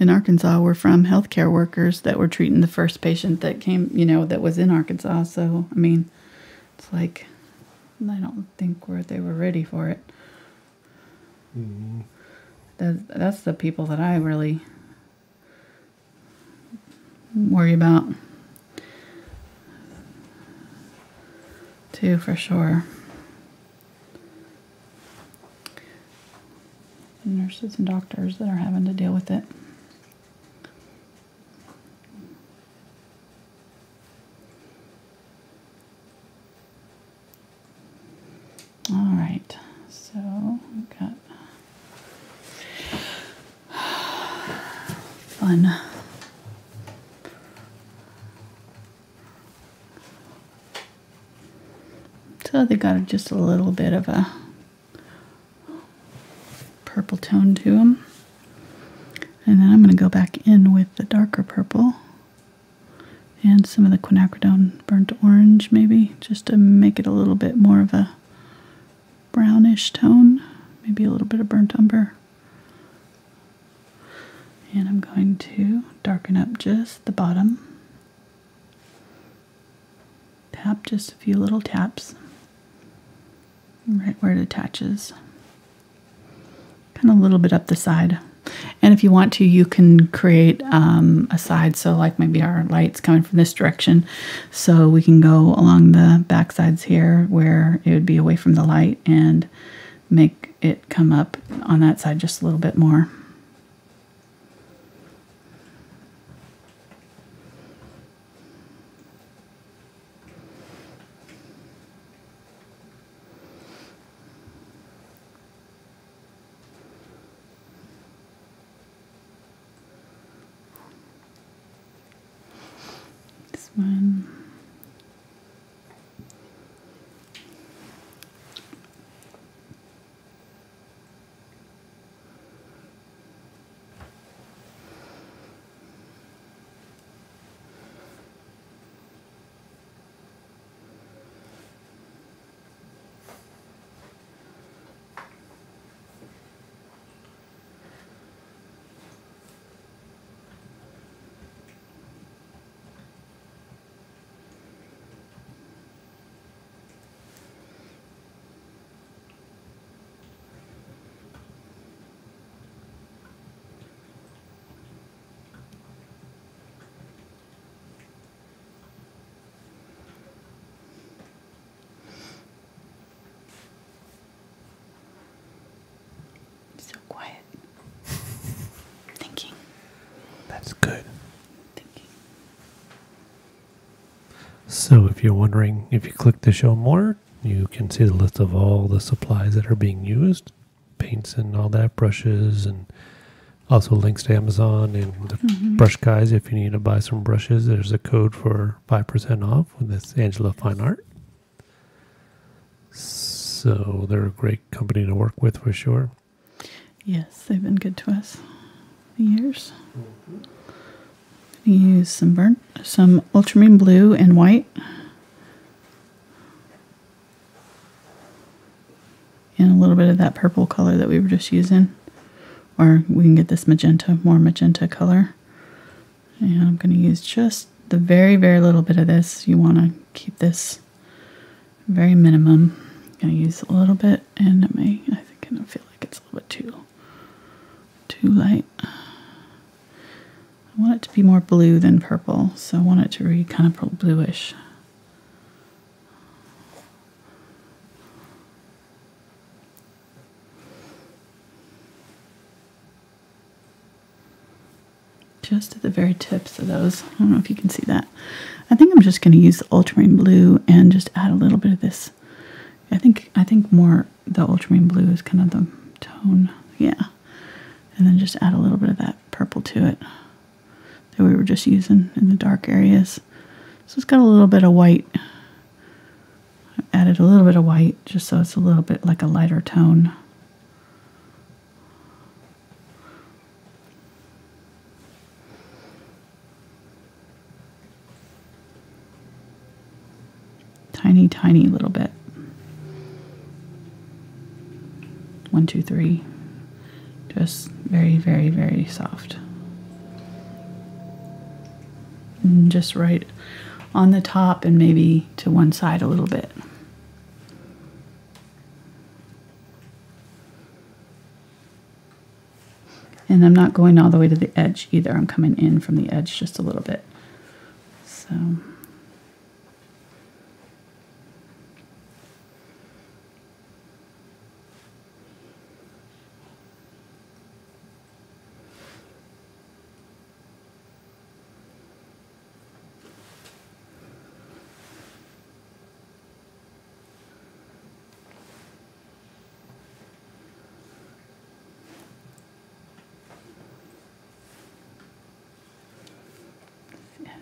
in Arkansas were from healthcare workers that were treating the first patient that came, you know, that was in Arkansas. So, I mean, it's like I don't think we're, they were ready for it. Mm-hmm. That, that's the people that I really worry about. Too, for sure. Nurses and doctors that are having to deal with it. All right, so we've got fun. So they got just a little bit of a purple tone to them. And then I'm going to go back in with the darker purple and some of the quinacridone burnt orange maybe just to make it a little bit more of a brownish tone, maybe a little bit of burnt umber. And I'm going to darken up just the bottom. Tap just a few little taps right where it attaches. Of a little bit up the side. And if you want to, you can create um, a side. So, like maybe our light's coming from this direction. So, we can go along the back sides here where it would be away from the light and make it come up on that side just a little bit more. So if you're wondering if you click to show more, you can see the list of all the supplies that are being used, paints and all that, brushes, and also links to Amazon and the mm-hmm. brush guys. If you need to buy some brushes, there's a code for 5% off with this Angela Fine Art. So they're a great company to work with for sure. Yes, they've been good to us for mm-hmm. Use some burnt, some ultramarine blue and white. And a little bit of that purple color that we were just using. Or we can get this magenta, more magenta color. And I'm going to use just the very, very little bit of this. You want to keep this very minimum. I'm going to use a little bit, and it may, I think I feel like it's a little bit too, too light. I want it to be more blue than purple, so I want it to read kind of bluish. Just at the very tips of those. I don't know if you can see that. I think I'm just going to use the ultramarine blue and just add a little bit of this. I think I think more the ultramarine blue is kind of the tone. Yeah. And then just add a little bit of that purple to it that we were just using in the dark areas. So it's got a little bit of white. I added a little bit of white just so it's a little bit like a lighter tone. Tiny, tiny little bit. One, two, three. Just very, very, very soft. And just right on the top and maybe to one side a little bit. And I'm not going all the way to the edge either. I'm coming in from the edge just a little bit. So.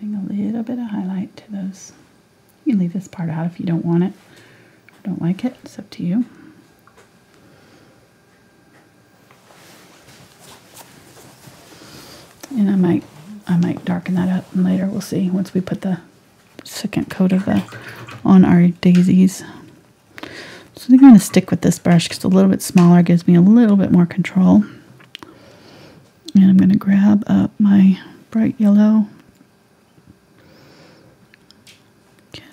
adding a little bit of highlight to those. You can leave this part out if you don't want it or don't like it. It's up to you. And I might I might darken that up and later. We'll see once we put the second coat of the on our daisies. So I'm going to stick with this brush because a little bit smaller gives me a little bit more control. And I'm going to grab up my bright yellow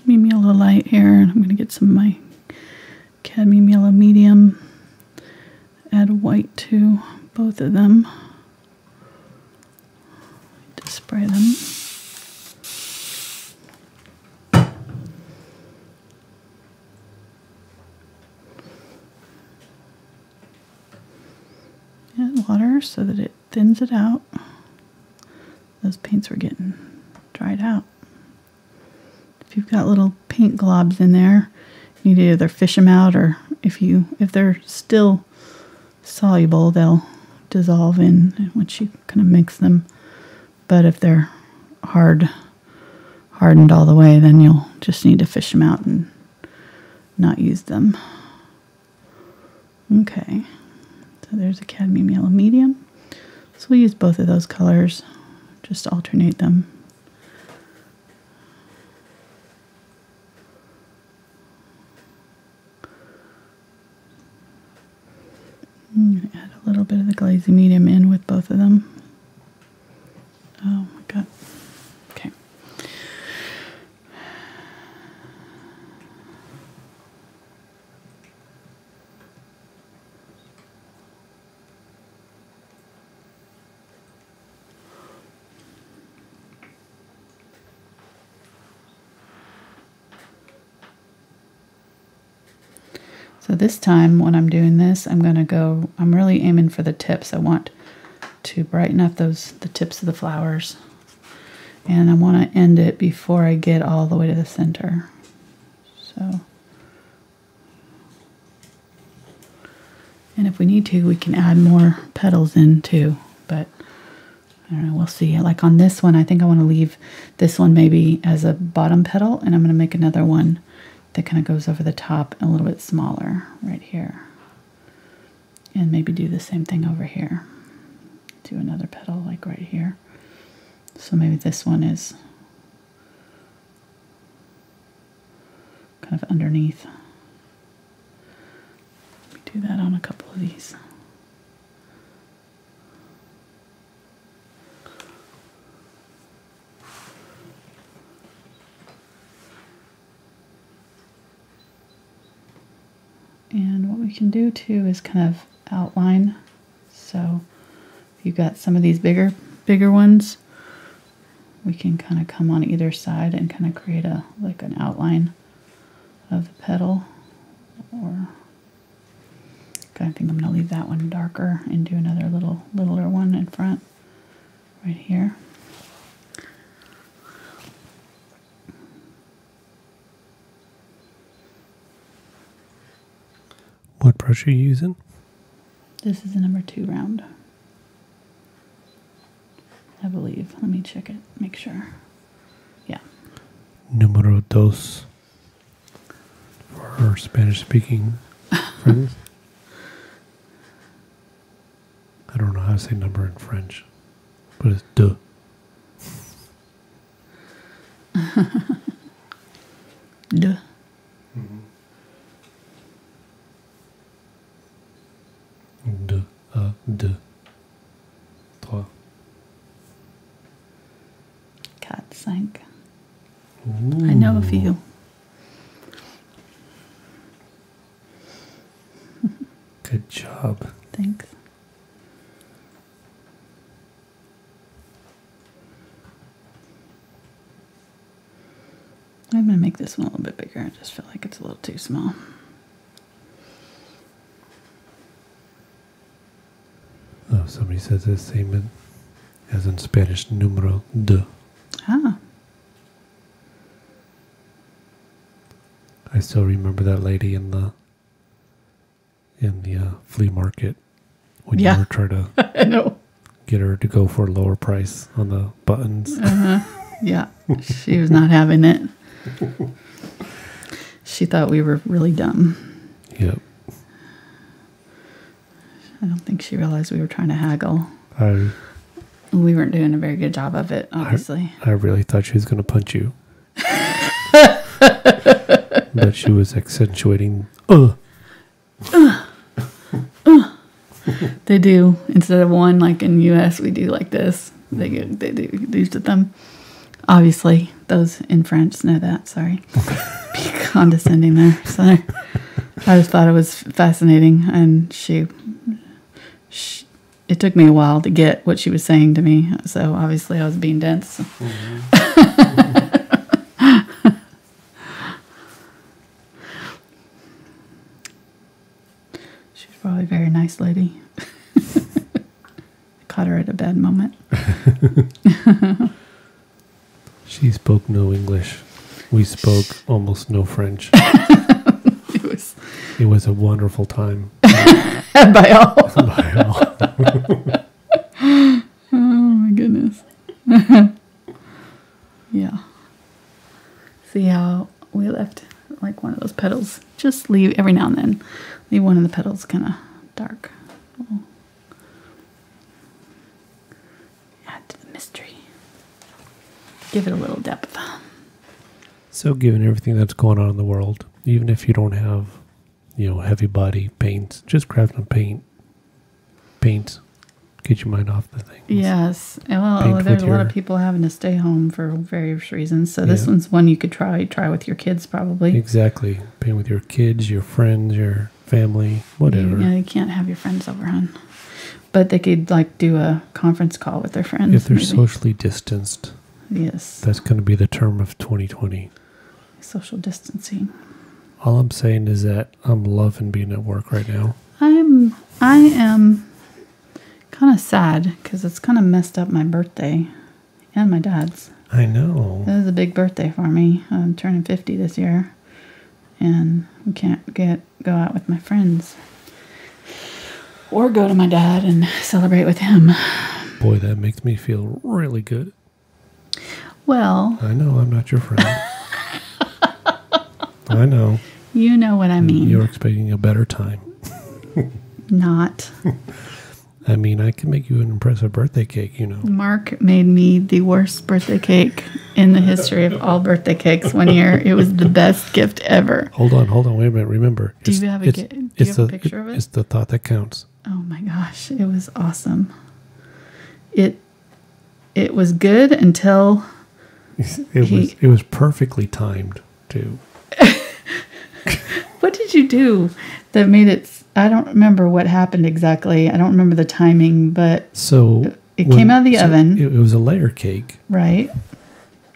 cadmium yellow light here, and I'm going to get some of my cadmium yellow medium. Add white to both of them. To spray them. Add water so that it thins it out. Those paints were getting dried out. If you've got little paint globs in there, you need to either fish them out or if you if they're still soluble, they'll dissolve in once you kind of mix them. But if they're hard hardened all the way, then you'll just need to fish them out and not use them. Okay, so there's a cadmium yellow medium. So we'll use both of those colors, just alternate them. add a little bit of the glazy medium in with both of them. Oh this time when I'm doing this, I'm going to go, I'm really aiming for the tips. I want to brighten up those, the tips of the flowers. And I want to end it before I get all the way to the center. So, and if we need to, we can add more petals in too. But I don't know, we'll see. Like on this one, I think I want to leave this one maybe as a bottom petal, and I'm going to make another one that kind of goes over the top a little bit smaller right here. And maybe do the same thing over here. Do another petal like right here. So maybe this one is kind of underneath. Let me do that on a couple of these. And what we can do too is kind of outline. So if you've got some of these bigger bigger ones, we can kind of come on either side and kind of create a like an outline of the petal or I think I'm gonna leave that one darker and do another little littler one in front right here. What brush are you using? This is the number two round. I believe. Let me check it, make sure. Yeah. Numero dos. For our Spanish speaking friends. I don't know how to say number in French, but it's deux. Duh. Deux, un, deux, trois. Cat sank. I know a few. Good job. Thanks. I'm going to make this one a little bit bigger. I just feel like it's a little too small. Oh, somebody says the same in, as in Spanish, numero de. Ah, I still remember that lady in the in the uh, flea market when Yeah. you were trying to I know. get her to go for a lower price on the buttons. Yeah, she was not having it. She thought we were really dumb. Yep. I don't think she realized we were trying to haggle. I We weren't doing a very good job of it, obviously. I really thought she was going to punch you. but she was accentuating. Uh, They do instead of one like in U.S. We do like this. They go, they do these to them. Obviously, those in French know that. Sorry, be condescending there. Sorry. I just thought it was fascinating, and she, she, it took me a while to get what she was saying to me. So obviously, I was being dense. Mm-hmm. She's probably a very nice lady. Caught her at a bad moment. She spoke no English. We spoke almost no French. It was It was a wonderful time. by all. By all. Oh my goodness. yeah. See how we left like one of those petals. Just leave every now and then. Leave one of the petals kind of dark. We'll add to the mystery. Give it a little depth. So, given everything that's going on in the world, even if you don't have, you know, heavy body paints, just grab some paint. Paint. Get your mind off the things. Yes. Well, Paint there's a with lot of people having to stay home for various reasons. So this Yeah. one's one you could try. Try with your kids probably. Exactly. Paint with your kids, your friends, your family, whatever. You, yeah, you can't have your friends over, hon. But they could like do a conference call with their friends. if they're maybe. socially distanced, yes, that's going to be the term of 2020. social distancing. All I'm saying is that I'm loving being at work right now. I'm I am kind of sad because it's kind of messed up my birthday and my dad's. I know. This is a big birthday for me. I'm turning 50 this year, and I can't get go out with my friends or go to my dad and celebrate with him. Boy, that makes me feel really good. Well, I know I'm not your friend. I know. you know what I mean. You're expecting a better time. Not. I mean, I can make you an impressive birthday cake, you know. Mark made me the worst birthday cake in the history of all birthday cakes one year. It was the best gift ever. Hold on, hold on, wait a minute. Remember, Do you have a it's- do you it's have a the- picture of it? It's the thought that counts. Oh my gosh, it was awesome. It it was good until It He- was it was perfectly timed too. what did you do that made it I don't remember what happened exactly. I don't remember the timing, but So It came out of the so oven. It, it was a layer cake, right.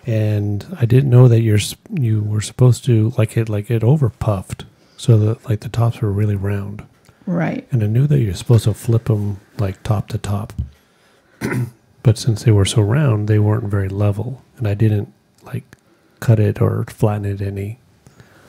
and I didn't know that you're you were supposed to like it like it over puffed, so that like the tops were really round. Right. And I knew that you're supposed to flip them like top to top. but since they were so round, they weren't very level. And I didn't like cut it or flatten it any.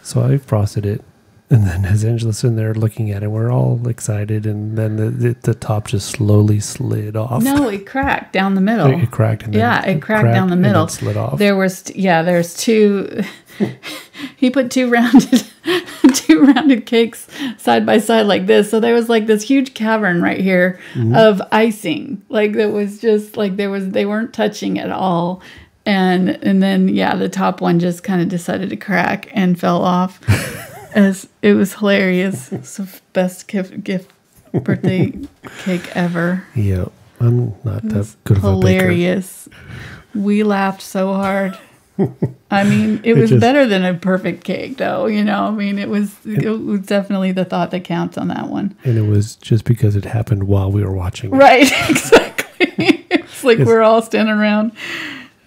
So I frosted it. And then as Angela's in there looking at it, we're all excited. And then the, the, the top just slowly slid off. No, it cracked down the middle. It, it cracked. And then Yeah, it cracked down the middle. slid off. There was yeah, there's two. he put two rounded, two rounded cakes side by side like this. So there was like this huge cavern right here Mm-hmm. of icing, like that was just like there was they weren't touching at all, and and then yeah, the top one just kind of decided to crack and fell off. As it was hilarious, it's the best gift gift birthday cake ever yeah. I'm not that good of a baker. hilarious. We laughed so hard. I mean, it It was just- better than a perfect cake, though. You know, I mean, it was it was definitely the thought that counts on that one. And it was just because it happened while we were watching. it. Right, exactly. it's like It's- we're all standing around.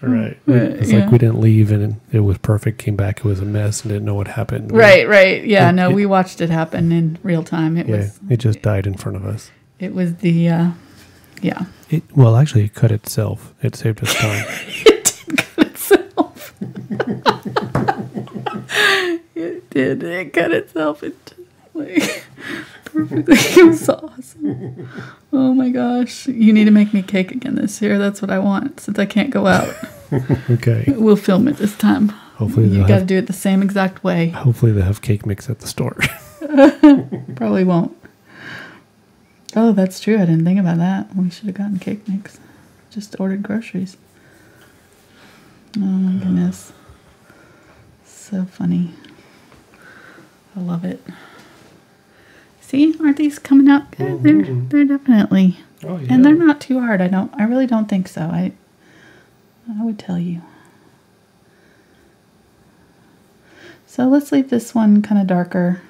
Right. Uh, It's yeah. like we didn't leave and it was perfect, came back, it was a mess and didn't know what happened. We- Right, right. Yeah, It- no, it- we watched it happen in real time. It Yeah. was It just died in front of us. it was the uh yeah. It well actually it cut itself. It saved us time. It did cut itself. it did. It cut itself. It like perfectly. It was awesome. Oh my gosh! You need to make me cake again this year. That's what I want. Since I can't go out, okay. we'll film it this time. Hopefully You got to do it the same exact way. hopefully they have cake mix at the store. Probably won't. Oh, that's true. I didn't think about that. We should have gotten cake mix. Just ordered groceries. Oh my uh. goodness. So funny. I love it. See, aren't these coming out good? Mm-hmm. They're they're definitely oh yeah. and they're not too hard. I don't I really don't think so. I I would tell you. So let's leave this one kind of darker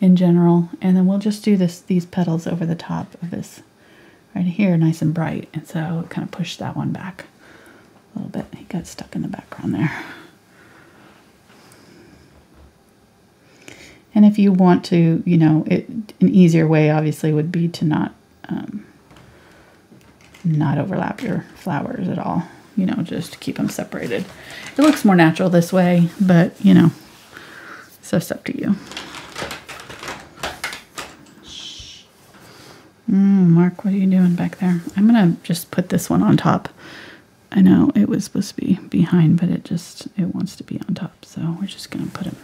in general, and then we'll just do this these petals over the top of this right here, nice and bright. And so kind of push that one back a little bit. He got stuck in the background there. And if you want to, you know, it an easier way obviously would be to not um, not overlap your flowers at all. You know, just keep them separated. It looks more natural this way, but you know, so it's up to you. Mm, Mark, what are you doing back there? I'm gonna just put this one on top. I know it was supposed to be behind, but it just it wants to be on top, so we're just gonna put it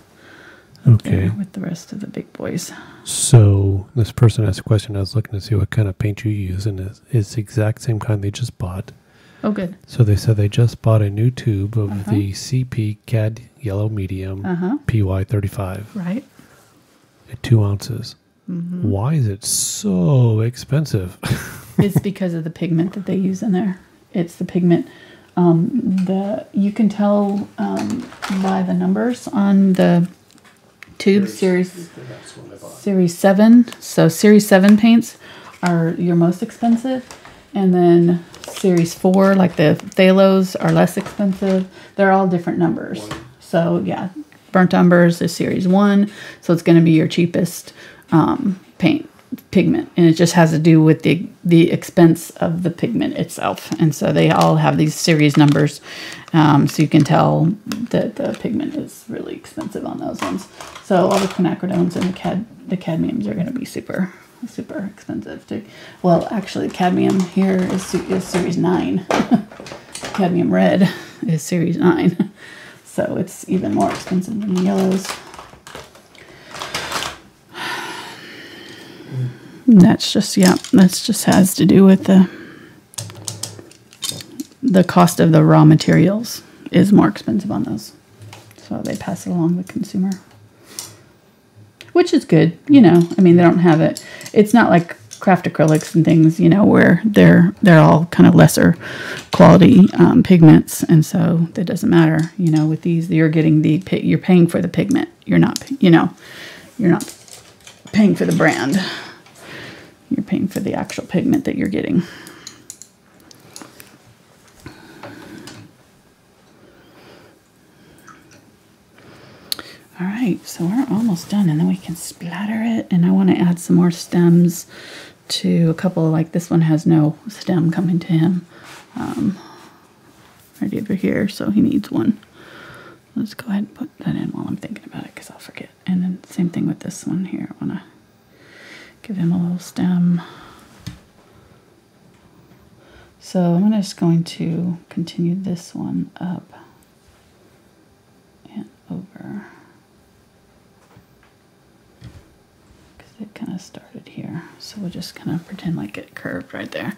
Okay. with the rest of the big boys. So this person asked a question. I was looking to see what kind of paint you use, and it's, it's the exact same kind they just bought. Oh, good. So they said they just bought a new tube of Uh-huh. the CP CAD Yellow Medium Uh huh. PY35 Right. at two ounces. Mm-hmm. Why is it so expensive? it's because of the pigment that they use in there. It's the pigment. Um, the you can tell um, by the numbers on the tube series series seven. So series seven paints are your most expensive, and then series four, like the phthalos, are less expensive. They're all different numbers. So yeah, burnt umbers is series one, so it's going to be your cheapest um, paint. pigment, and it just has to do with the the expense of the pigment itself. And so they all have these series numbers, um, so you can tell that the pigment is really expensive on those ones. So all the quinacridones and the cad the cadmiums are going to be super super expensive too. Well, actually, cadmium here is, is series nine. cadmium red is series nine, so it's even more expensive than the yellows. That's just yeah. That's just has to do with the the cost of the raw materials is more expensive on those, so they pass it along to the consumer, which is good. You know, I mean, they don't have it. It's not like craft acrylics and things, you know, where they're they're all kind of lesser quality um, pigments, and so that doesn't matter. You know, with these, you're getting the you're paying for the pigment. You're not, you know, you're not paying for the brand. You're paying for the actual pigment that you're getting. All right, so we're almost done, and then we can splatter it. And I want to add some more stems to a couple. Like this one has no stem coming to him, um, right over here, so he needs one. Let's go ahead and put that in while I'm thinking about it, because I'll forget. And then same thing with this one here. I want to give him a little stem. So I'm just going to continue this one up and over. It kind of started here. So we'll just kind of pretend like it curved right there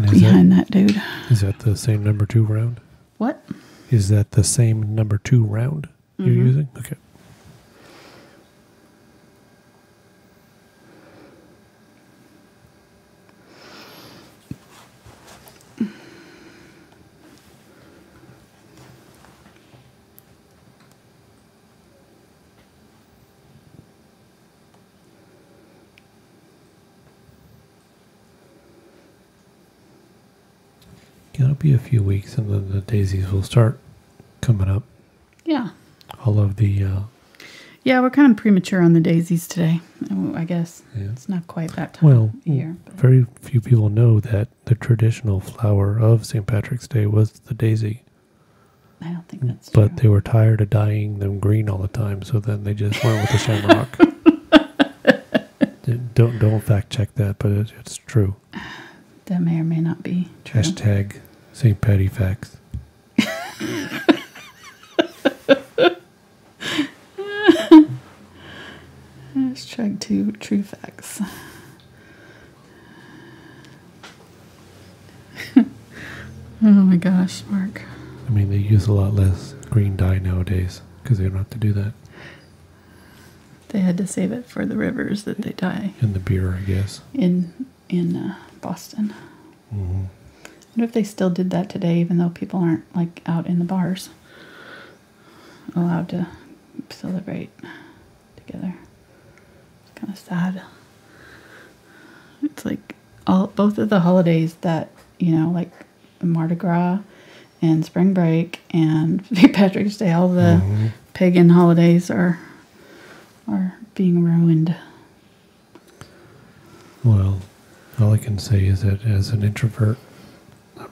behind that dude. Is that the same number two round? What? Is that the same number two round you're Mhm. using? Okay. Yeah, It'll be a few weeks and then the daisies will start coming up. Yeah. All of the, uh, Yeah, we're kind of premature on the daisies today. I guess Yeah. it's not quite that time well, of year. But very few people know that the traditional flower of St. Patrick's Day was the daisy. I don't think that's But true. they were tired of dyeing them green all the time, so then they just went with the shamrock. Don't don't fact check that, but it, it's true. that may or may not be true. Hashtag St. Patty facts. Hashtag two true facts. oh my gosh, Mark. I mean, they use a lot less green dye nowadays because they don't have to do that They had to save it for the rivers that they dye. in the beer, I guess. in in uh, Boston. hmm What if they still did that today, even though people aren't like out in the bars allowed to celebrate together? It's kind of sad. It's like all both of the holidays that you know, like Mardi Gras and Spring Break and St. Patrick's Day. All the Mhm. pagan holidays are are being ruined. Well, all I can say is that as an introvert,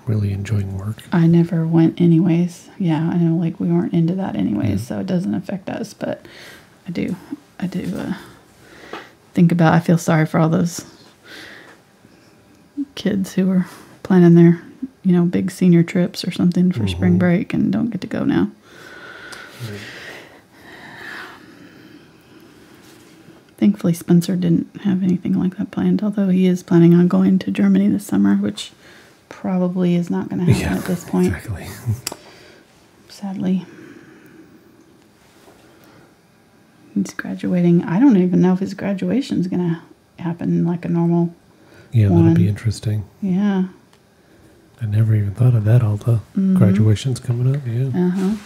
really enjoying work. I never went anyways. Yeah, I know like we weren't into that anyways, Yeah. so it doesn't affect us, but I do I do uh, think about I feel sorry for all those kids who were planning their, you know, big senior trips or something for spring Mhm. break and don't get to go now. Thankfully Spencer didn't have anything like that planned, although he is planning on going to Germany this summer, which probably is not going to happen at this point Exactly. sadly. He's graduating. I don't even know if his graduation is going to happen like a normal. Yeah, that'll be interesting. Yeah. I never even thought of that. All the Mhm. graduations coming up. Yeah. Uh huh.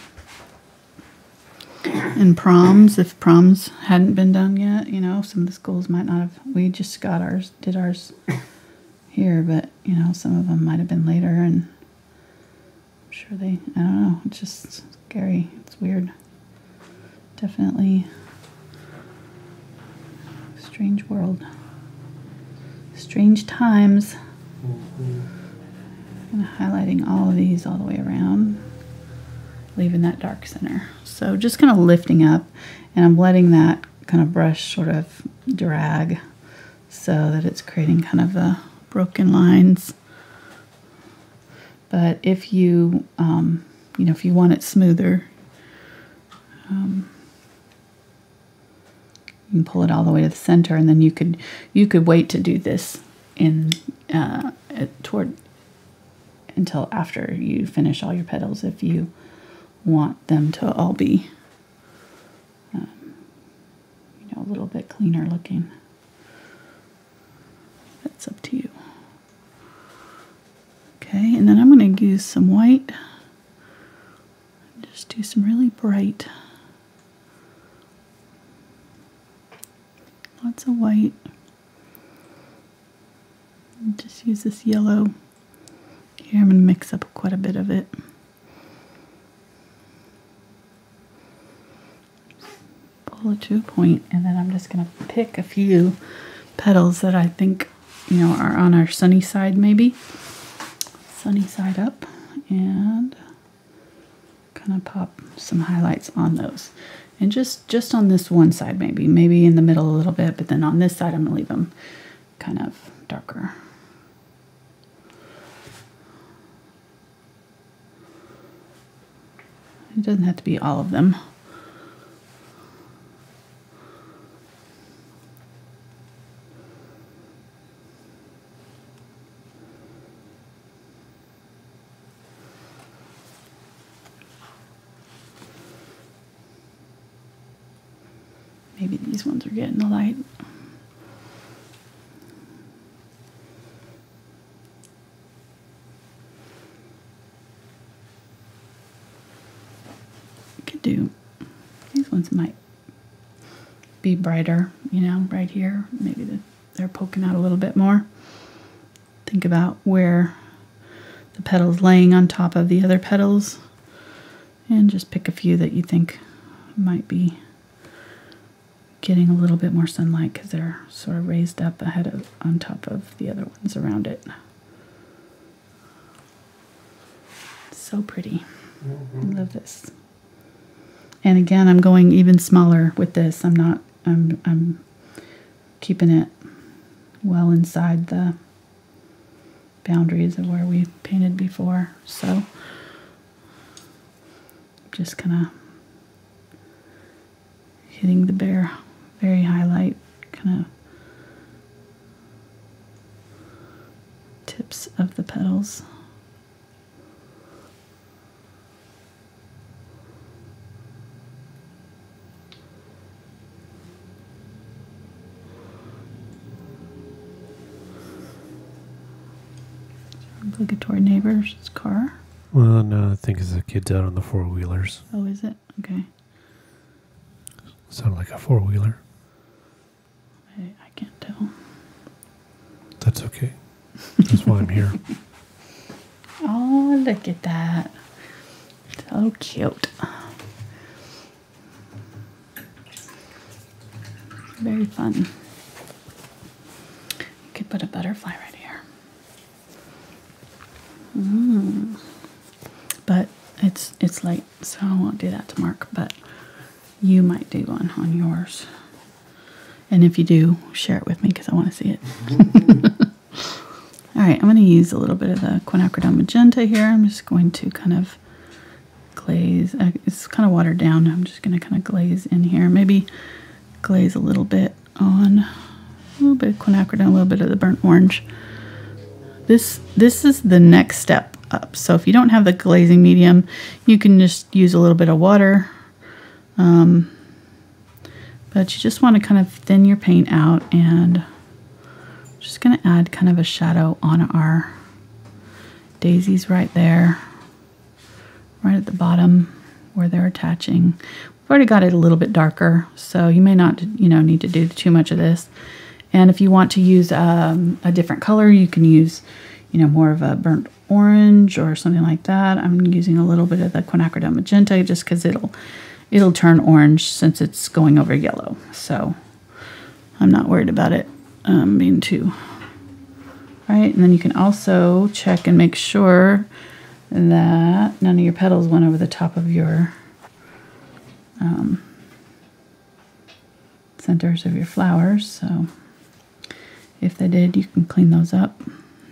And proms, if proms hadn't been done yet, you know, some of the schools might not have. We just got ours, did ours here, but, you know, some of them might have been later, and I'm sure they, I don't know, it's just scary. It's weird. Definitely strange world. Strange times. And highlighting all of these all the way around, leaving that dark center. So just kind of lifting up, and I'm letting that kind of brush sort of drag so that it's creating kind of the broken lines. But if you, um, you know, if you want it smoother, um, you can pull it all the way to the center, and then you could you could wait to do this in uh, toward until after you finish all your petals if you want them to all be um, you know a little bit cleaner looking. That's up to you. Okay, and then I'm going to use some white. Just do some really bright lots of white. Just use this yellow. Here I'm going to mix up quite a bit of it. Pull it to a point, and then I'm just going to pick a few petals that I think, you know, are on our sunny side maybe. Sunny side up, and kind of pop some highlights on those. And just just on this one side maybe. Maybe in the middle a little bit but then on this side I'm gonna leave them kind of darker. It doesn't have to be all of them Maybe these ones are getting the light. You could do, these ones might be brighter, you know, right here. Maybe the, they're poking out a little bit more. Think about where the petal's laying on top of the other petals and just pick a few that you think might be getting a little bit more sunlight because they're sort of raised up ahead of on top of the other ones around it. So pretty. Mm-hmm. I love this. And again, I'm going even smaller with this. I'm not I'm I'm keeping it well inside the boundaries of where we painted before. So just kind of hitting the bare very highlight kind of tips of the petals. Obligatory neighbor's car. Well, no, I think it's the kids out on the four wheelers. Oh, is it? Okay. Sound like a four wheeler. I, I can't tell. That's okay. That's why I'm here. Oh, look at that. So cute. Very fun. You could put a butterfly right here. Mm. But it's it's late, so I won't do that to Mark, but you might do one on yours. And if you do, share it with me because I want to see it. All right, I'm going to use a little bit of the quinacridone magenta here. I'm just going to kind of glaze. Uh, it's kind of watered down. I'm just going to kind of glaze in here. Maybe glaze a little bit on a little bit of quinacridone, a little bit of the burnt orange. This this is the next step up. So if you don't have the glazing medium, you can just use a little bit of water. Um, but you just want to kind of thin your paint out and just going to add kind of a shadow on our daisies right there, right at the bottom where they're attaching. We've already got it a little bit darker, so you may not, you know, need to do too much of this. And if you want to use um, a different color, you can use, you know, more of a burnt orange or something like that. I'm using a little bit of the quinacridone magenta just because it'll it'll turn orange since it's going over yellow. So I'm not worried about it um, being too right? And then you can also check and make sure that none of your petals went over the top of your um, centers of your flowers. So if they did, you can clean those up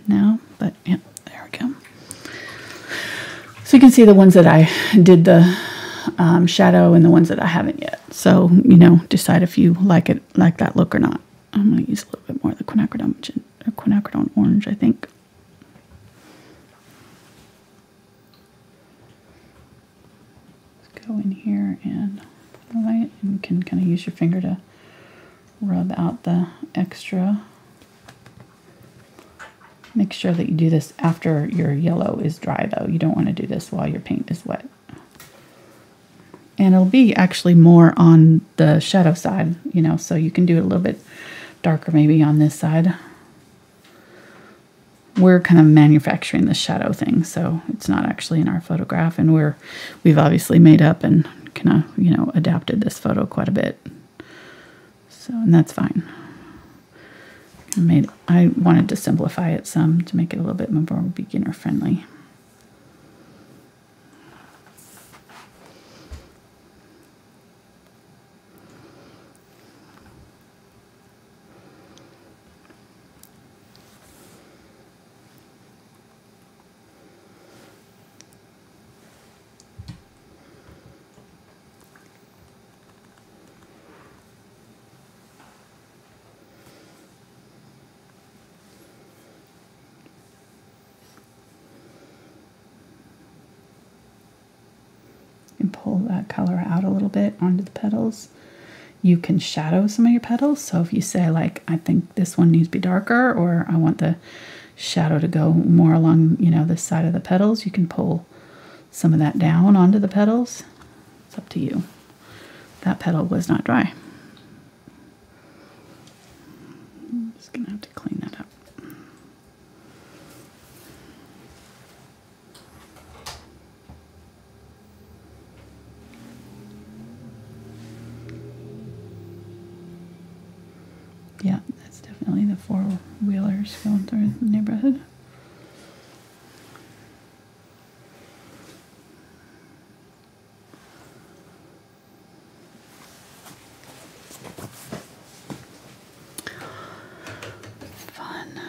now. But yeah, there we go. So you can see the ones that I did the um, shadow and the ones that I haven't yet. So, you know, decide if you like it, like that look or not. I'm going to use a little bit more of the quinacridone, or quinacridone orange, I think. Let's go in here and light, and you can kind of use your finger to rub out the extra. Make sure that you do this after your yellow is dry though. You don't want to do this while your paint is wet. And it'll be actually more on the shadow side, you know, so you can do it a little bit darker maybe on this side. We're kind of manufacturing the shadow thing, so it's not actually in our photograph, and we're we've obviously made up and kind of you know adapted this photo quite a bit. So and that's fine. I made I wanted to simplify it some to make it a little bit more beginner friendly. and pull that color out a little bit onto the petals. You can shadow some of your petals. So if you say like, I think this one needs to be darker or I want the shadow to go more along, you know, this side of the petals, you can pull some of that down onto the petals. It's up to you. That petal was not dry. I'm just gonna have to clean that up. Yeah, that's definitely the four wheelers going through the neighborhood. Fun.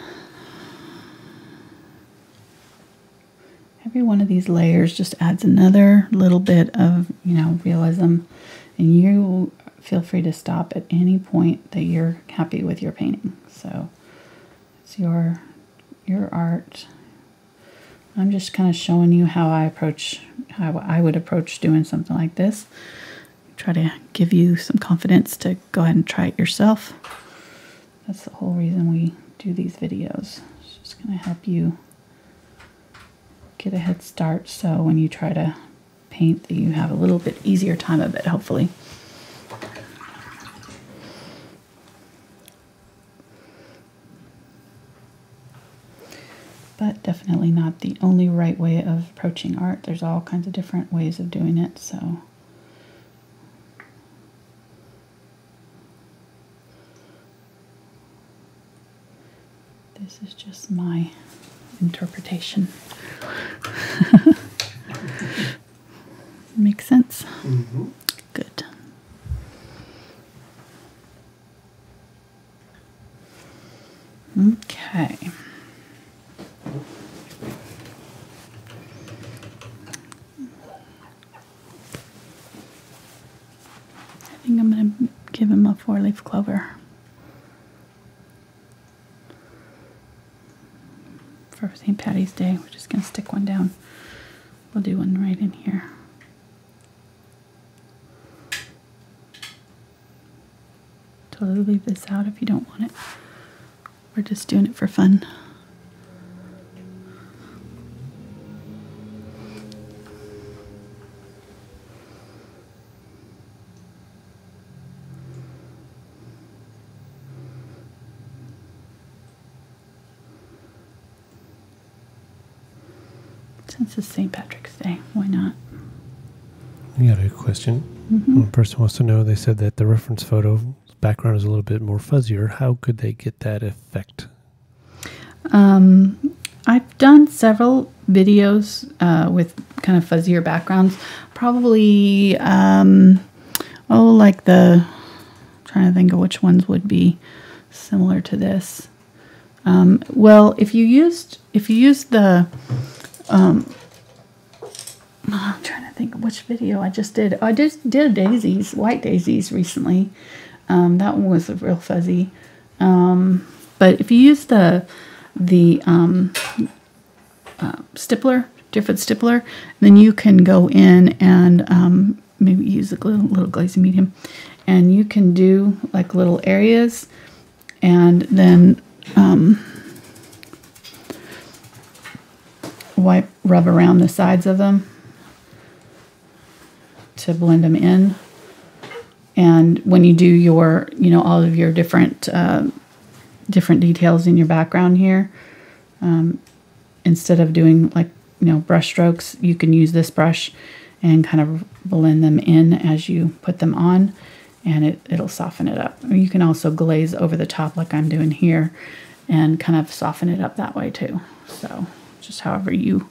Every one of these layers just adds another little bit of, you know, realism. And you feel free to stop at any point that you're happy with your painting. So it's your your art. I'm just kind of showing you how I approach how I would approach doing something like this. Try to give you some confidence to go ahead and try it yourself. That's the whole reason we do these videos. It's just going to help you get a head start so when you try to paint that you have a little bit easier time of it hopefully. but definitely not the only right way of approaching art. There's all kinds of different ways of doing it, so. This is just my interpretation. Makes sense? Mm-hmm. Good. Okay. I think I'm going to give him a four leaf clover. For St. Day, we're just going to stick one down. We'll do one right in here. Totally leave this out if you don't want it. We're just doing it for fun. Since it's St. Patrick's Day, why not? We question. One person wants to know. They said that the reference photo background is a little bit more fuzzier. How could they get that effect? Um, I've done several videos uh, with kind of fuzzier backgrounds. Probably, um, oh, like the, I'm trying to think of which ones would be similar to this. Um, well, if you used, if you used the, um, I'm trying to think which video I just did. I just did daisies, white daisies recently. Um, that one was a real fuzzy. Um, but if you use the the um, uh, stippler, different stippler, then you can go in and um, maybe use a little, little glazing medium, and you can do like little areas, and then um, wipe rub around the sides of them to blend them in. And when you do your, you know, all of your different uh, different details in your background here, um, instead of doing like you know brush strokes, you can use this brush and kind of blend them in as you put them on, and it it'll soften it up. You can also glaze over the top like I'm doing here, and kind of soften it up that way too. So just however you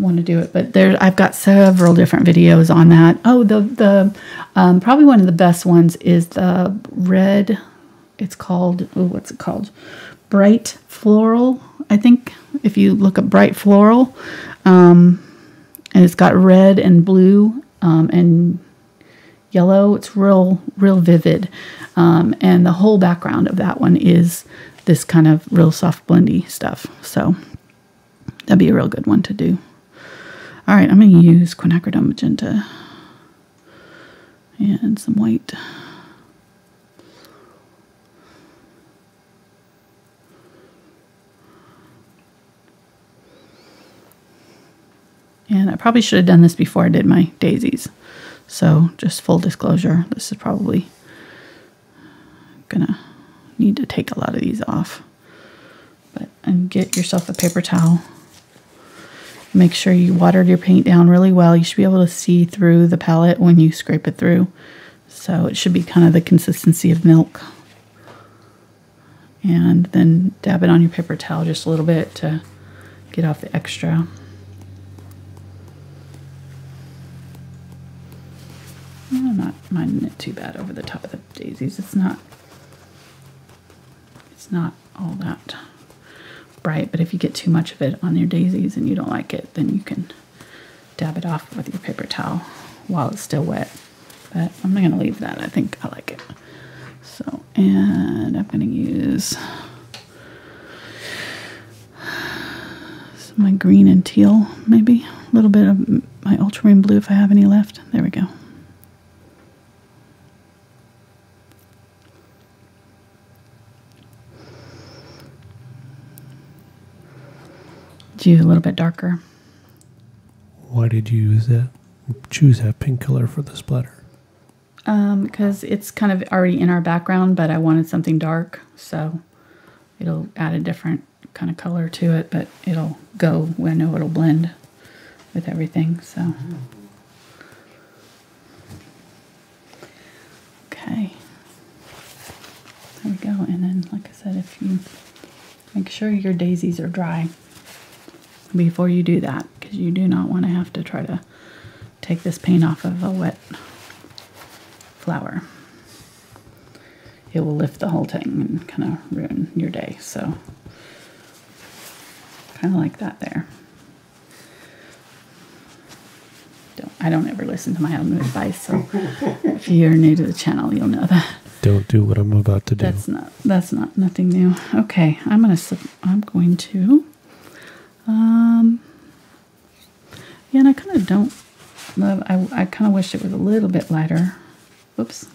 want to do it. But there, I've got several different videos on that. Oh, the the um, probably one of the best ones is the red. It's called oh, what's it called? Bright floral. I think if you look up bright floral, um, and it's got red and blue um, and yellow. It's real real vivid, um, and the whole background of that one is this kind of real soft blendy stuff. So that'd be a real good one to do. All right, I'm going to use quinacridone magenta and some white. And I probably should have done this before I did my daisies. So just full disclosure, this is probably gonna need to take a lot of these off. But and get yourself a paper towel. Make sure you watered your paint down really well. You should be able to see through the palette when you scrape it through. So it should be kind of the consistency of milk. And then dab it on your paper towel just a little bit to get off the extra. I'm not minding it too bad over the top of the daisies. It's not it's not all that bright, but if you get too much of it on your daisies and you don't like it, then you can dab it off with your paper towel while it's still wet. But I'm not going to leave that. I think I like it. So, and I'm going to use my green and teal, maybe a little bit of my ultramarine blue if I have any left. There we go. Do a little bit darker. Why did you use that? Choose that pink color for the splatter. Um, because it's kind of already in our background, but I wanted something dark, so it'll add a different kind of color to it, but it'll go. I know it'll blend with everything. So, okay, there we go. And then, like I said, if you make sure your daisies are dry before you do that because you do not want to have to try to take this paint off of a wet flower. It will lift the whole thing and kind of ruin your day. So, kind of like that there. Don't, I don't ever listen to my own advice, so if you're new to the channel, you'll know that. Don't do what I'm about to do. That's not that's not nothing new. Okay, I'm gonna I'm going to um, yeah, and I kind of don't love, I, I kind of wish it was a little bit lighter. Whoops.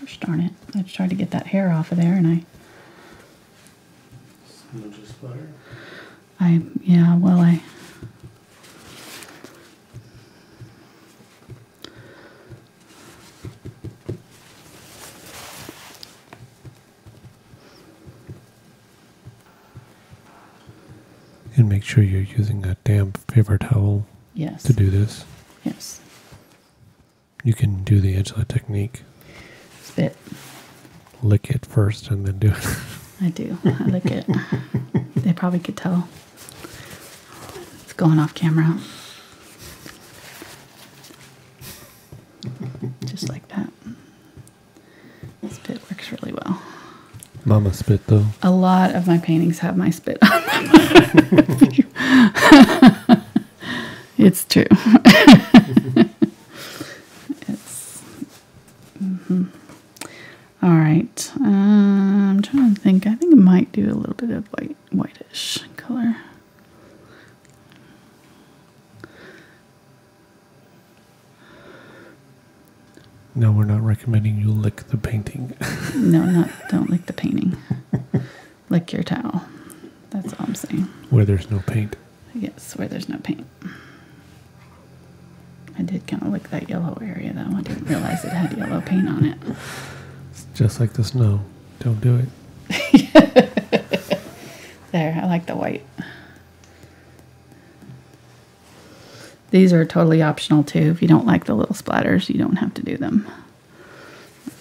Gosh darn it. I tried to get that hair off of there and I. I, yeah, well, I. And make sure you're using a damp paper towel Yes. to do this. Yes. You can do the Angela technique. Spit. Lick it first and then do it. I do. I like it. they probably could tell. It's going off camera. Just like that. Spit works really well. Mama spit though. A lot of my paintings have my spit on them. it's true. it's. mhm. All right. Uh, I'm trying to think. I think I might do a little bit of white, whitish color. No, we're not recommending you lick the painting. No, not don't lick the painting. lick your towel. That's all I'm saying. where there's no paint. Yes, where there's no paint. I did kind of lick that yellow area though. I didn't realize it had yellow paint on it. It's just like the snow. Don't do it. There, I like the white. These are totally optional too. If you don't like the little splatters, you don't have to do them.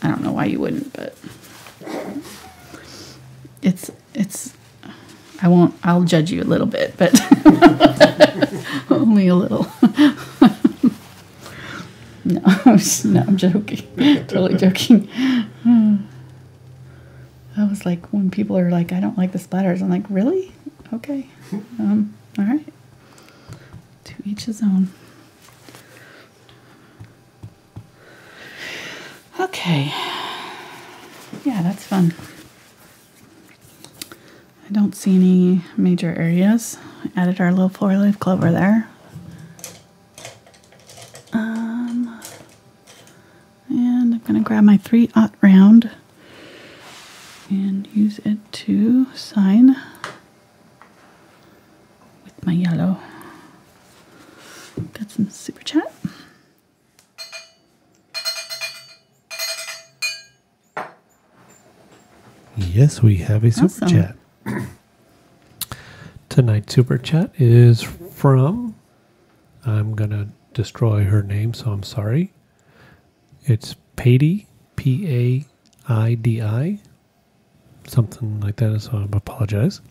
I don't know why you wouldn't, but it's it's I won't I'll judge you a little bit, but only a little. no, no, I'm joking. totally joking. I was like, when people are like, I don't like the splatters, I'm like, really? Okay. Um, all right. To each his own. Okay. Yeah, that's fun. I don't see any major areas. I Added our little four leaf clover there. Um, and I'm going to grab my three aught round and use it to sign with my yellow. Got some super chat. Yes, we have a super Awesome. chat. Tonight's super chat is from. I'm gonna destroy her name, so I'm sorry. It's Pady, P A I D I, something like that. So I apologize.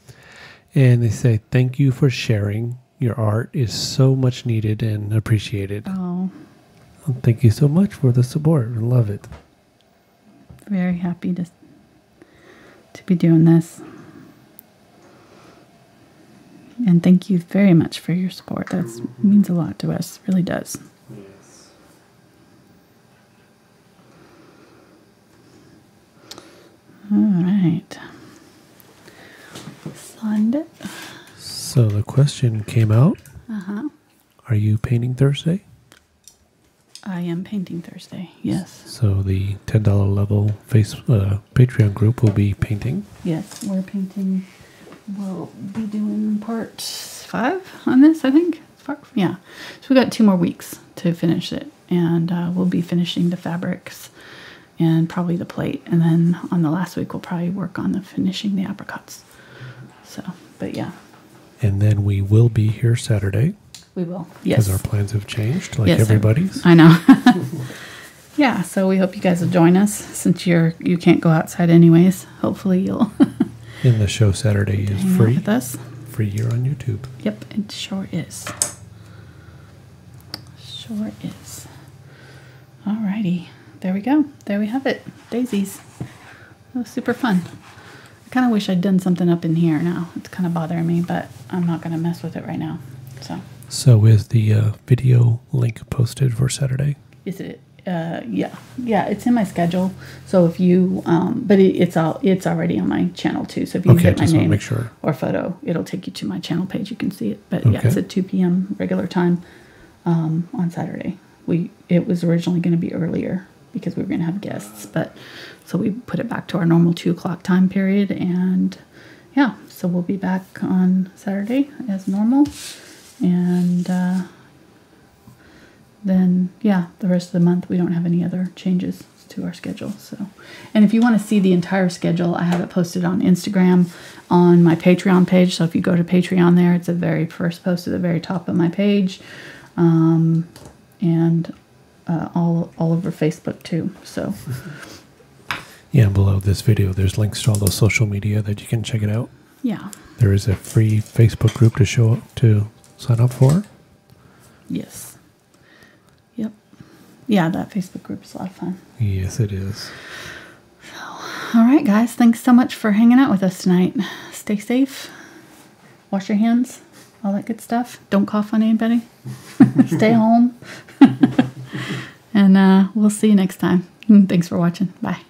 And they say thank you for sharing. Your art is so much needed and appreciated. Oh, Thank you so much for the support. I love it. very happy to to be doing this. And thank you very much for your support. That means a lot to us. Really does. All right. Signed it. So the question came out: Uh huh. Are you painting Thursday? I am painting Thursday. Yes. So the ten dollar level face uh, Patreon group will be painting. Yes, we're painting. We'll be doing part five on this, I think. Yeah. So we got two more weeks to finish it, and uh, we'll be finishing the fabrics and probably the plate, and then on the last week we'll probably work on the finishing the apricots. So, but yeah, And then we will be here Saturday we will. Yes. Because our plans have changed, like Yes, I- everybody's. I know. yeah, so we hope you guys will join us since you're you can't go outside anyways. Hopefully you'll And the show Saturday is hang free, with us. free here on YouTube. Yep, it sure is. Sure is. Alrighty, there we go. There we have it. Daisies. That was super fun. I kind of wish I'd done something up in here now. It's kind of bothering me, but I'm not going to mess with it right now. So, So is the uh, video link posted for Saturday? is it? Uh, yeah, yeah. It's in my schedule. So if you, um, but it, it's all it's already on my channel too. So if you Okay, hit my just want to name make sure. or photo, it'll take you to my channel page. You can see it. But yeah, it's at 2 p.m. regular time um, on Saturday. We it was originally going to be earlier because we were going to have guests, but so we put it back to our normal two o'clock time period, and yeah, so we'll be back on Saturday as normal, and uh, then yeah, the rest of the month we don't have any other changes to our schedule. So, and if you want to see the entire schedule, I have it posted on Instagram on my Patreon page. So if you go to Patreon there, it's the very first post at the very top of my page, um, and uh, all all over Facebook too. So Yeah, below this video, there's links to all those social media that you can check it out. Yeah. There is a free Facebook group to show to sign up for. Yes. Yeah, that Facebook group is a lot of fun. Yes, it is. So, all right, guys. Thanks so much for hanging out with us tonight. Stay safe. Wash your hands. All that good stuff. Don't cough on anybody. Stay home. and uh, we'll see you next time. Thanks for watching. Bye.